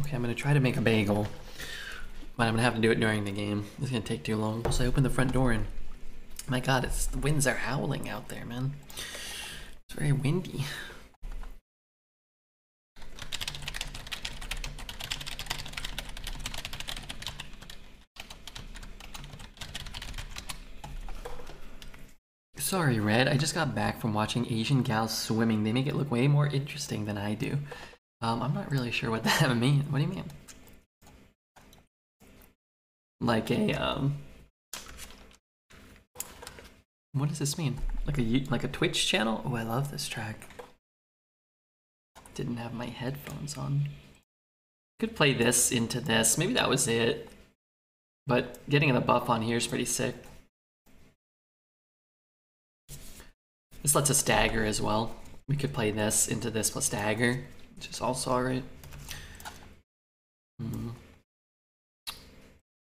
Okay, I'm gonna try to make a bagel. But I'm gonna have to do it during the game. It's gonna take too long. So I open the front door and my god, it's the winds are howling out there, man. It's very windy. Sorry, Red. I just got back from watching Asian gals swimming. They make it look way more interesting than I do. Um, I'm not really sure what that means. What do you mean? Like a um. What does this mean? Like a like a Twitch channel? Oh, I love this track. Didn't have my headphones on. Could play this into this. Maybe that was it. But getting the buff on here is pretty sick. This lets us dagger as well. We could play this into this plus dagger, which is also alright. Mm.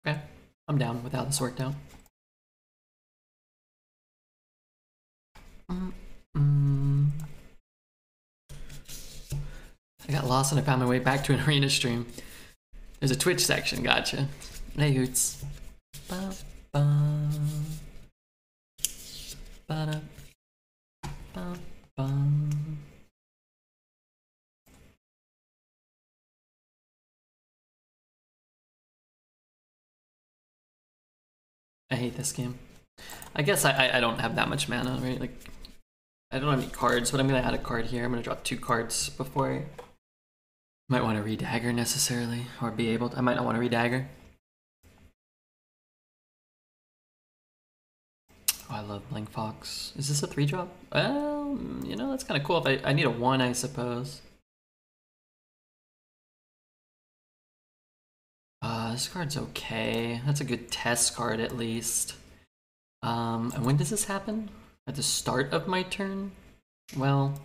Okay, I'm down with how this worked out. Mm -mm. I got lost and I found my way back to an arena stream. There's a Twitch section, gotcha. Hey, Hoots. Ba -ba. Ba -da. Ba -ba. I hate this game. I guess I, I, don't have that much mana, right? Like, I don't have any cards, but I'm gonna add a card here. I'm gonna drop two cards before I might want to redagger necessarily, or be able to. I might not want to redagger. Oh, I love Blink Fox. Is this a three drop? Well, you know, that's kind of cool. If I, I need a one, I suppose. This card's okay. That's a good Tess card at least. Um, and when does this happen? At the start of my turn? Well,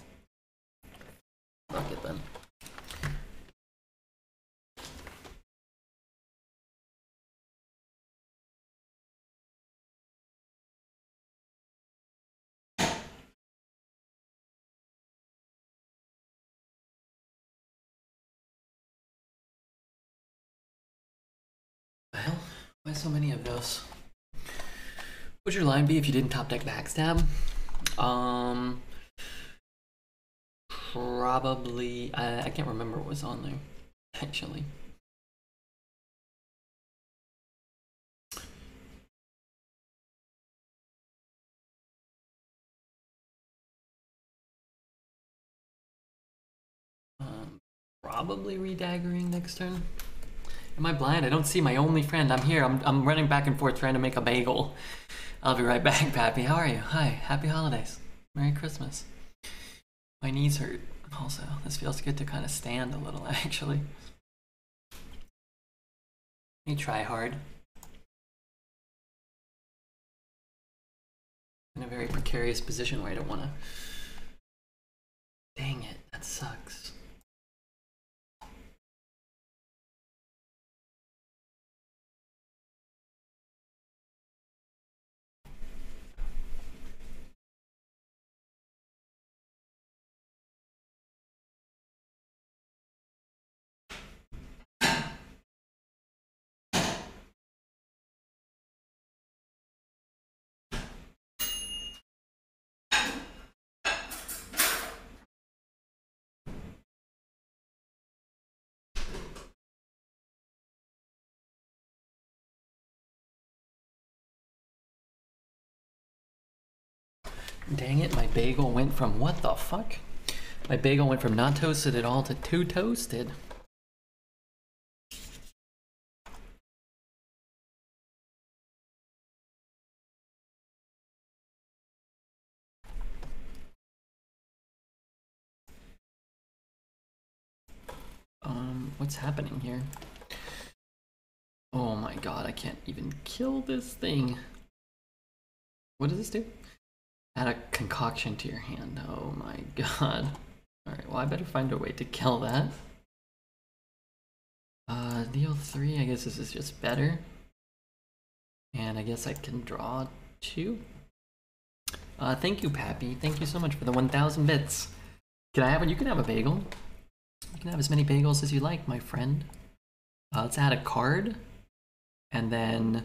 fuck it then. So many of those? Would your line be if you didn't top deck backstab? Um, probably. I, I can't remember what was on there, actually. Um, probably redaggering next turn. Am I blind? I don't see my only friend. I'm here. I'm, I'm running back and forth trying to make a bagel. I'll be right back, Pappy. How are you? Hi. Happy holidays. Merry Christmas. My knees hurt also. This feels good to kind of stand a little, actually. Me try hard. In a very precarious position where I don't want to. Dang it, that sucks. Dang it, my bagel went from what the fuck? My bagel went from not toasted at all to too toasted. Um, what's happening here? Oh my god, I can't even kill this thing. What does this do? Add a concoction to your hand. Oh my god. Alright, well I better find a way to kill that. Uh, deal 3, I guess this is just better. And I guess I can draw 2. Uh, thank you, Pappy. Thank you so much for the 1,000 bits. Can I have one? You can have a bagel. You can have as many bagels as you like, my friend. Uh, let's add a card. And then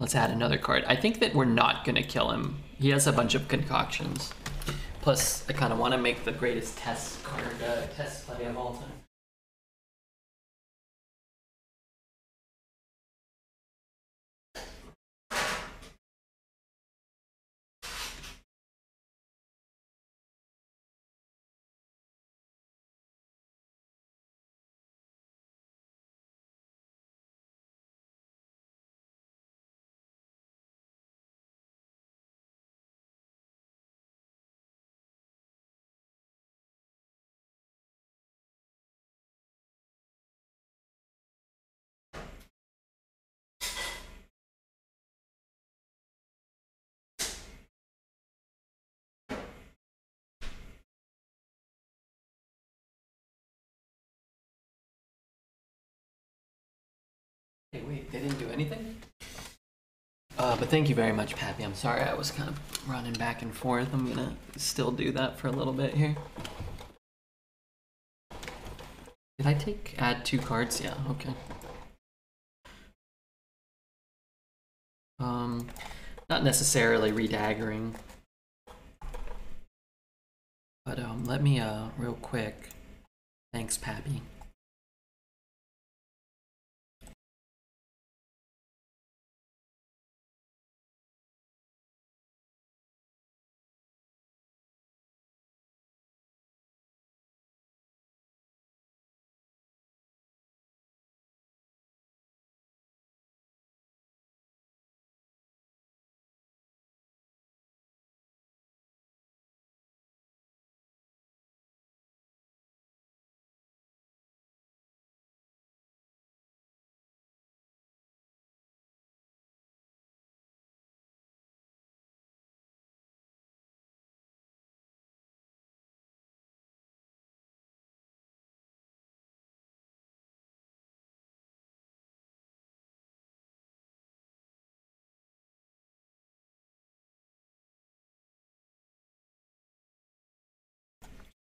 let's add another card. I think that we're not going to kill him. He has a bunch of concoctions. Plus, I kind of want to make the greatest Tess card, uh, Tess play of all time. Hey, wait, they didn't do anything? Uh, but thank you very much, Pappy. I'm sorry I was kind of running back and forth. I'm gonna still do that for a little bit here. Did I take add two cards? Yeah, okay. Um, not necessarily redaggering. But um, let me uh real quick. Thanks, Pappy.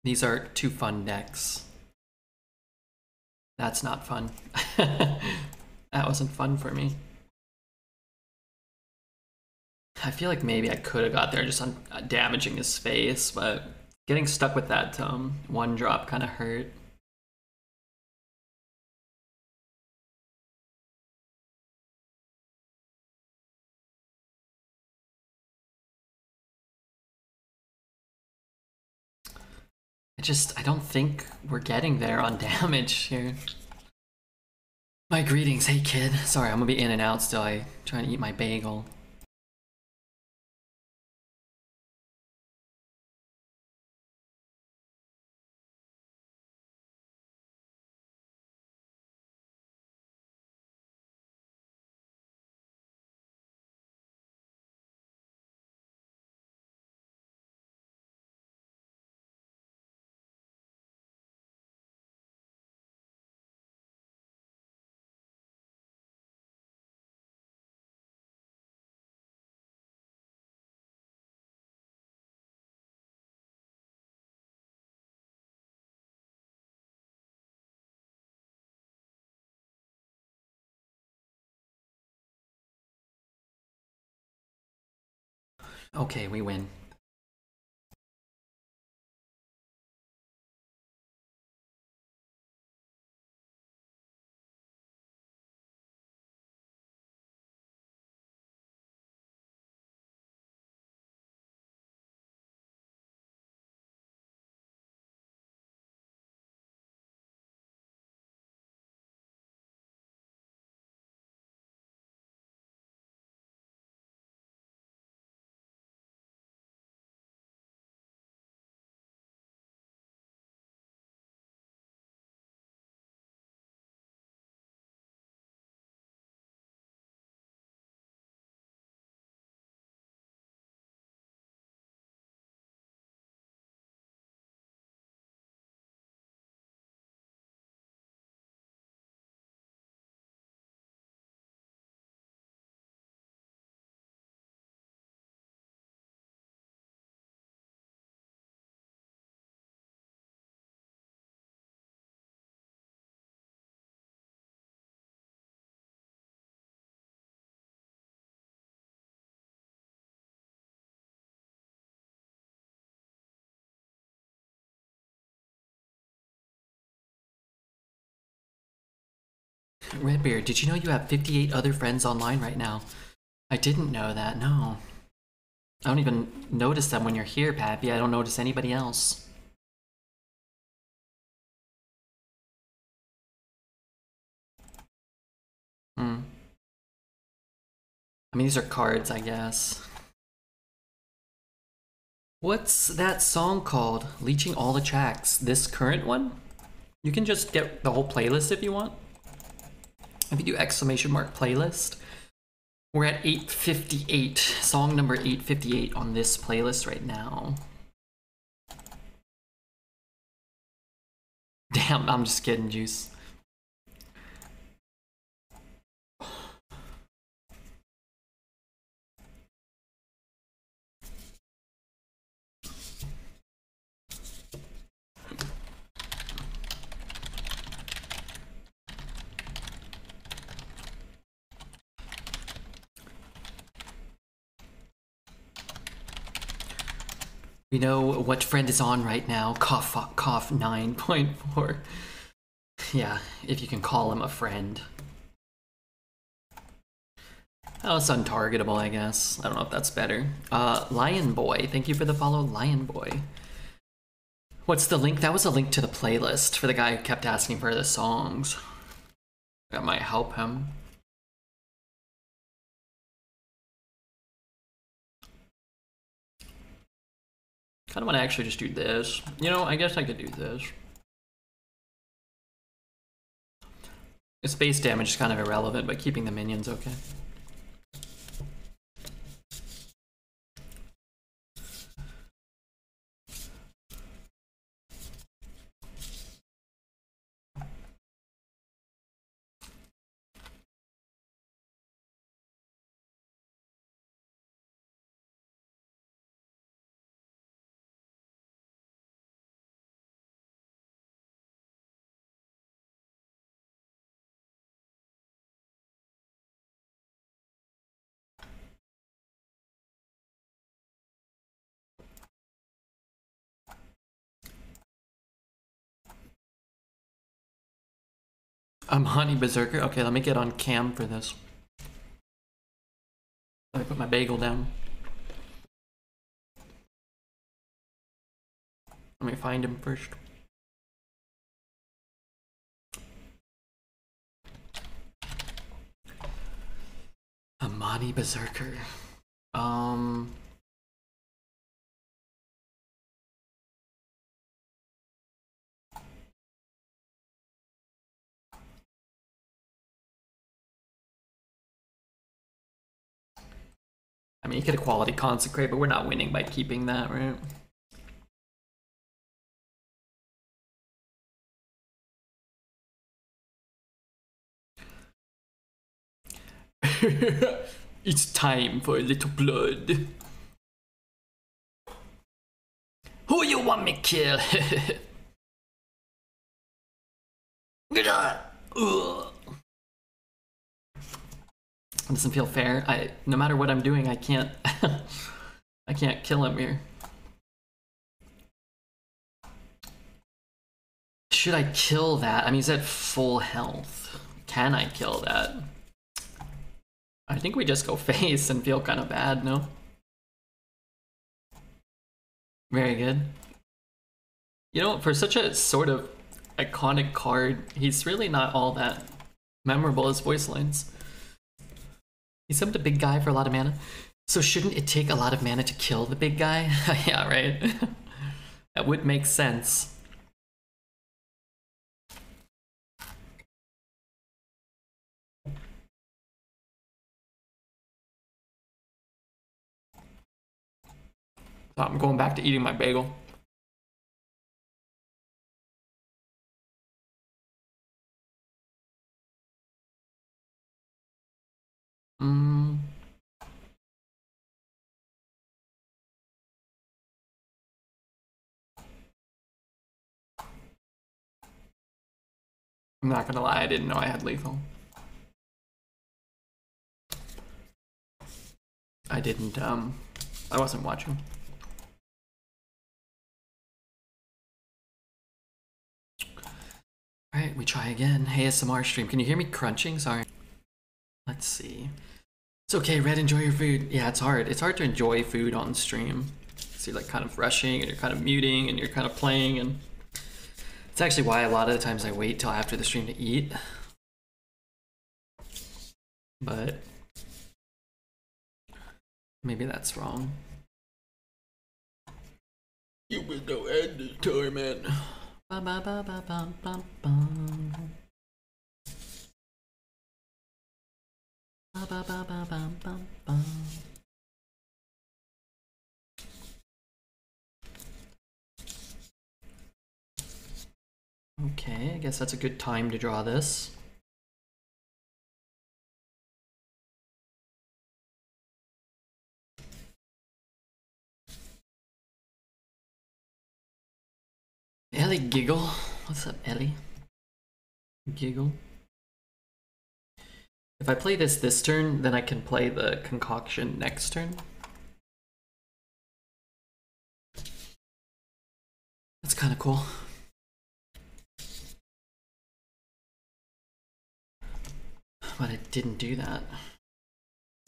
These are two fun decks. That's not fun. that wasn't fun for me. I feel like maybe I could have got there just on uh, damaging his face, but getting stuck with that um, one drop kind of hurt. I just, I don't think we're getting there on damage here. My greetings, hey kid. Sorry, I'm gonna be in and out still. I trying to eat my bagel. Okay, we win. Redbeard, did you know you have 58 other friends online right now? I didn't know that, no. I don't even notice them when you're here, Pappy. I don't notice anybody else. Hmm. I mean, these are cards, I guess. What's that song called? Leeching all the tracks. This current one? You can just get the whole playlist if you want. If you do exclamation mark playlist, we're at 858, song number 858 on this playlist right now. Damn, I'm just kidding, Juice. We know what friend is on right now. Cough, cough, 9.4. Yeah, if you can call him a friend. Oh, it's untargetable, I guess. I don't know if that's better. Uh, Lion Boy, thank you for the follow, Lion Boy. What's the link? That was a link to the playlist for the guy who kept asking for the songs. That might help him. Kind of want to actually just do this. You know, I guess I could do this. Space damage is kind of irrelevant, but keeping the minions okay. Amani Berserker. Okay, let me get on cam for this. Let me put my bagel down. Let me find him first. Amani Berserker. Um... I mean, you get a quality consecrate, but we're not winning by keeping that, right? it's time for a little blood. Who you want me kill? Ugh. It doesn't feel fair. I no matter what I'm doing, I can't I can't kill him here. Should I kill that? I mean, he's at full health. Can I kill that? I think we just go face and feel kind of bad, no? Very good. You know, for such a sort of iconic card, he's really not all that memorable as voice lines. He's summoned a big guy for a lot of mana. So shouldn't it take a lot of mana to kill the big guy? yeah, right? that would make sense. I'm going back to eating my bagel. Mm. I'm not gonna lie, I didn't know I had lethal. I didn't, um, I wasn't watching. Alright, we try again. ASMR stream. Can you hear me crunching? Sorry. Let's see. It's okay, Red, enjoy your food. Yeah, it's hard. It's hard to enjoy food on stream. So you're like kind of rushing and you're kind of muting and you're kind of playing and it's actually why a lot of the times I wait till after the stream to eat. But maybe that's wrong. You will no end this torment. Ba ba ba ba ba ba ba. Okay, I guess that's a good time to draw this. Ellie giggle. What's up, Ellie? Giggle. If I play this this turn, then I can play the concoction next turn. That's kind of cool. But I didn't do that.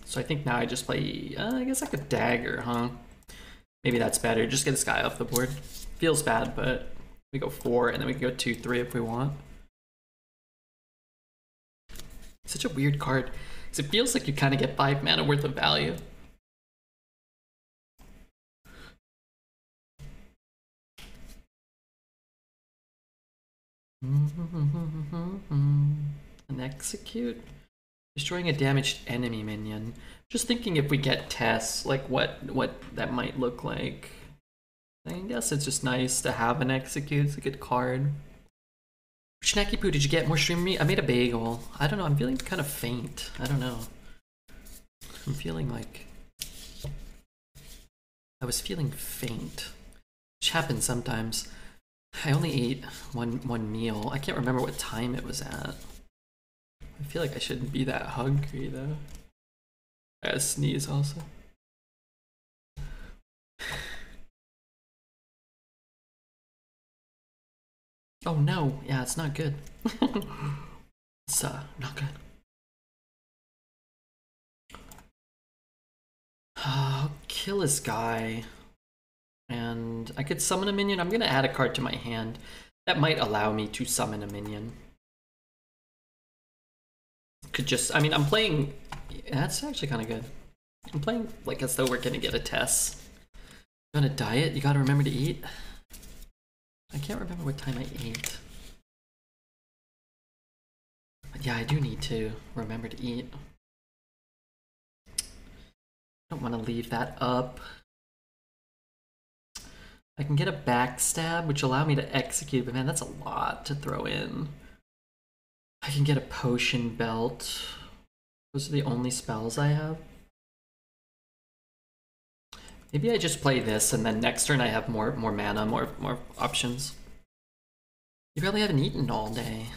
So I think now I just play, uh, I guess like a dagger, huh? Maybe that's better. Just get this guy off the board. Feels bad, but we go four, and then we can go two, three if we want. Such a weird card. Because it feels like you kind of get five mana worth of value. And execute. Destroying a damaged enemy minion. Just thinking if we get tests, like what what that might look like. I guess it's just nice to have an execute. It's a good card. Schnacky Poo, did you get more stream meat? I made a bagel. I don't know. I'm feeling kind of faint. I don't know. I'm feeling like I was feeling faint, which happens sometimes. I only ate one one meal. I can't remember what time it was at. I feel like I shouldn't be that hungry though. I sneeze also. Oh no, yeah, it's not good. it's uh, not good. I'll kill this guy. And I could summon a minion. I'm gonna add a card to my hand. That might allow me to summon a minion. Could just, I mean, I'm playing, that's actually kind of good. I'm playing like as though we're gonna get a Tess. You on a diet? You gotta remember to eat? I can't remember what time I ate. But yeah, I do need to remember to eat. I don't want to leave that up. I can get a backstab, which allow me to execute, but man, that's a lot to throw in. I can get a potion belt. Those are the only spells I have. Maybe I just play this and then next turn I have more more mana, more more options. You probably haven't eaten all day.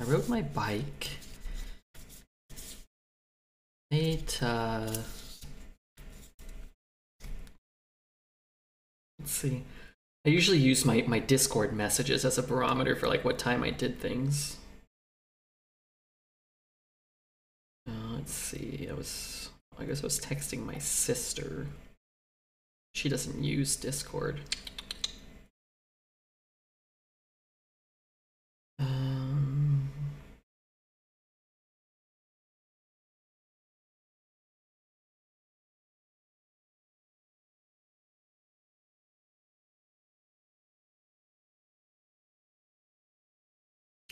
I rode my bike. Ate uh Let's see. I usually use my, my Discord messages as a barometer for like what time I did things. Uh, let's see. I was I guess I was texting my sister. She doesn't use Discord. Um,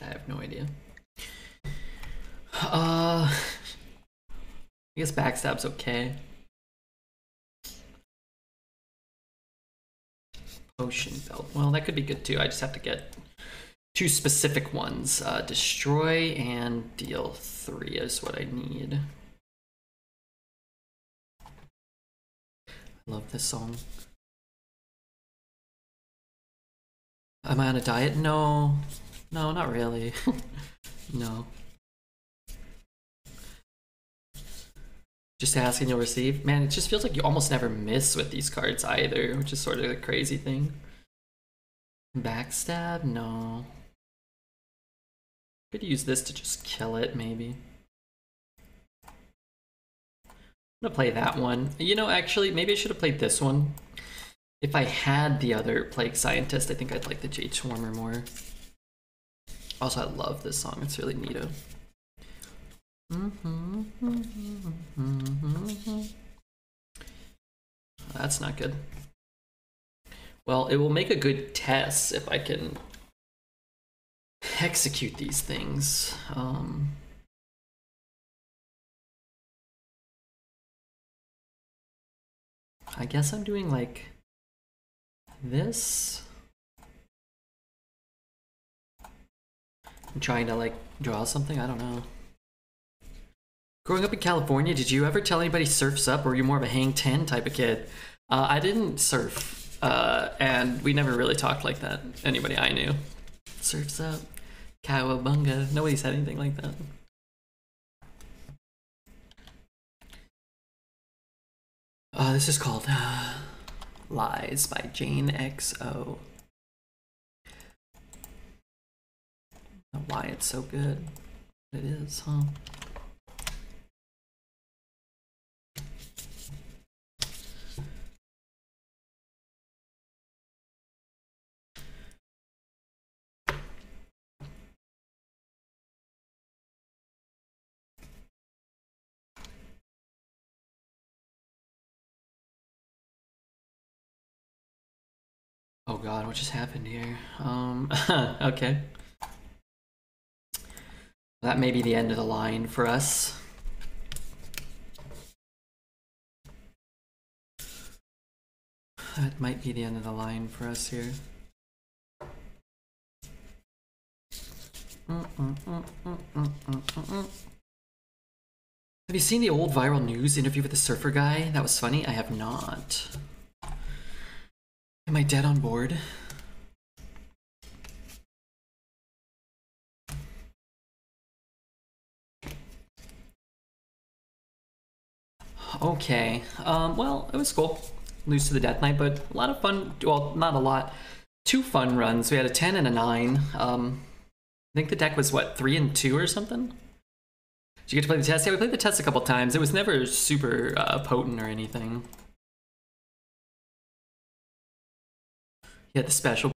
I have no idea. Uh, I guess backstab's okay. Potion belt. Well, that could be good too. I just have to get two specific ones. Uh, destroy and deal three is what I need. I love this song. Am I on a diet? No. No, not really. no. Just ask and you'll receive. Man, it just feels like you almost never miss with these cards either, which is sort of a crazy thing. Backstab? No. Could use this to just kill it, maybe. I'm gonna play that one. You know, actually, maybe I should have played this one. If I had the other Plague Scientist, I think I'd like the Jade Swarmer more. Also, I love this song. It's really neato. Mm-hmm. Mm-hmm. Mm-hmm. That's not good. Well, it will make a good Tess if I can execute these things. Um, I guess I'm doing like this. I'm trying to like draw something, I don't know. Growing up in California, did you ever tell anybody surfs up or were you more of a hang 10 type of kid? Uh, I didn't surf, uh, and we never really talked like that. Anybody I knew. Surfs up, cowabunga. Nobody said anything like that. Uh, this is called uh, Lies by Jane XO. Why it's so good. It is, huh? God, what just happened here? Um, okay. That may be the end of the line for us. That might be the end of the line for us here. Mm, mm, mm, have you seen the old viral news interview with the surfer guy? That was funny. I have not. Am I dead on board? Okay. Um, well, it was cool. Lose to the Death Knight, but a lot of fun. Well, not a lot. Two fun runs. We had a 10 and a 9. Um, I think the deck was, what, 3 and 2 or something? Did you get to play the Tess? Yeah, we played the Tess a couple times. It was never super uh, potent or anything. Yeah, the special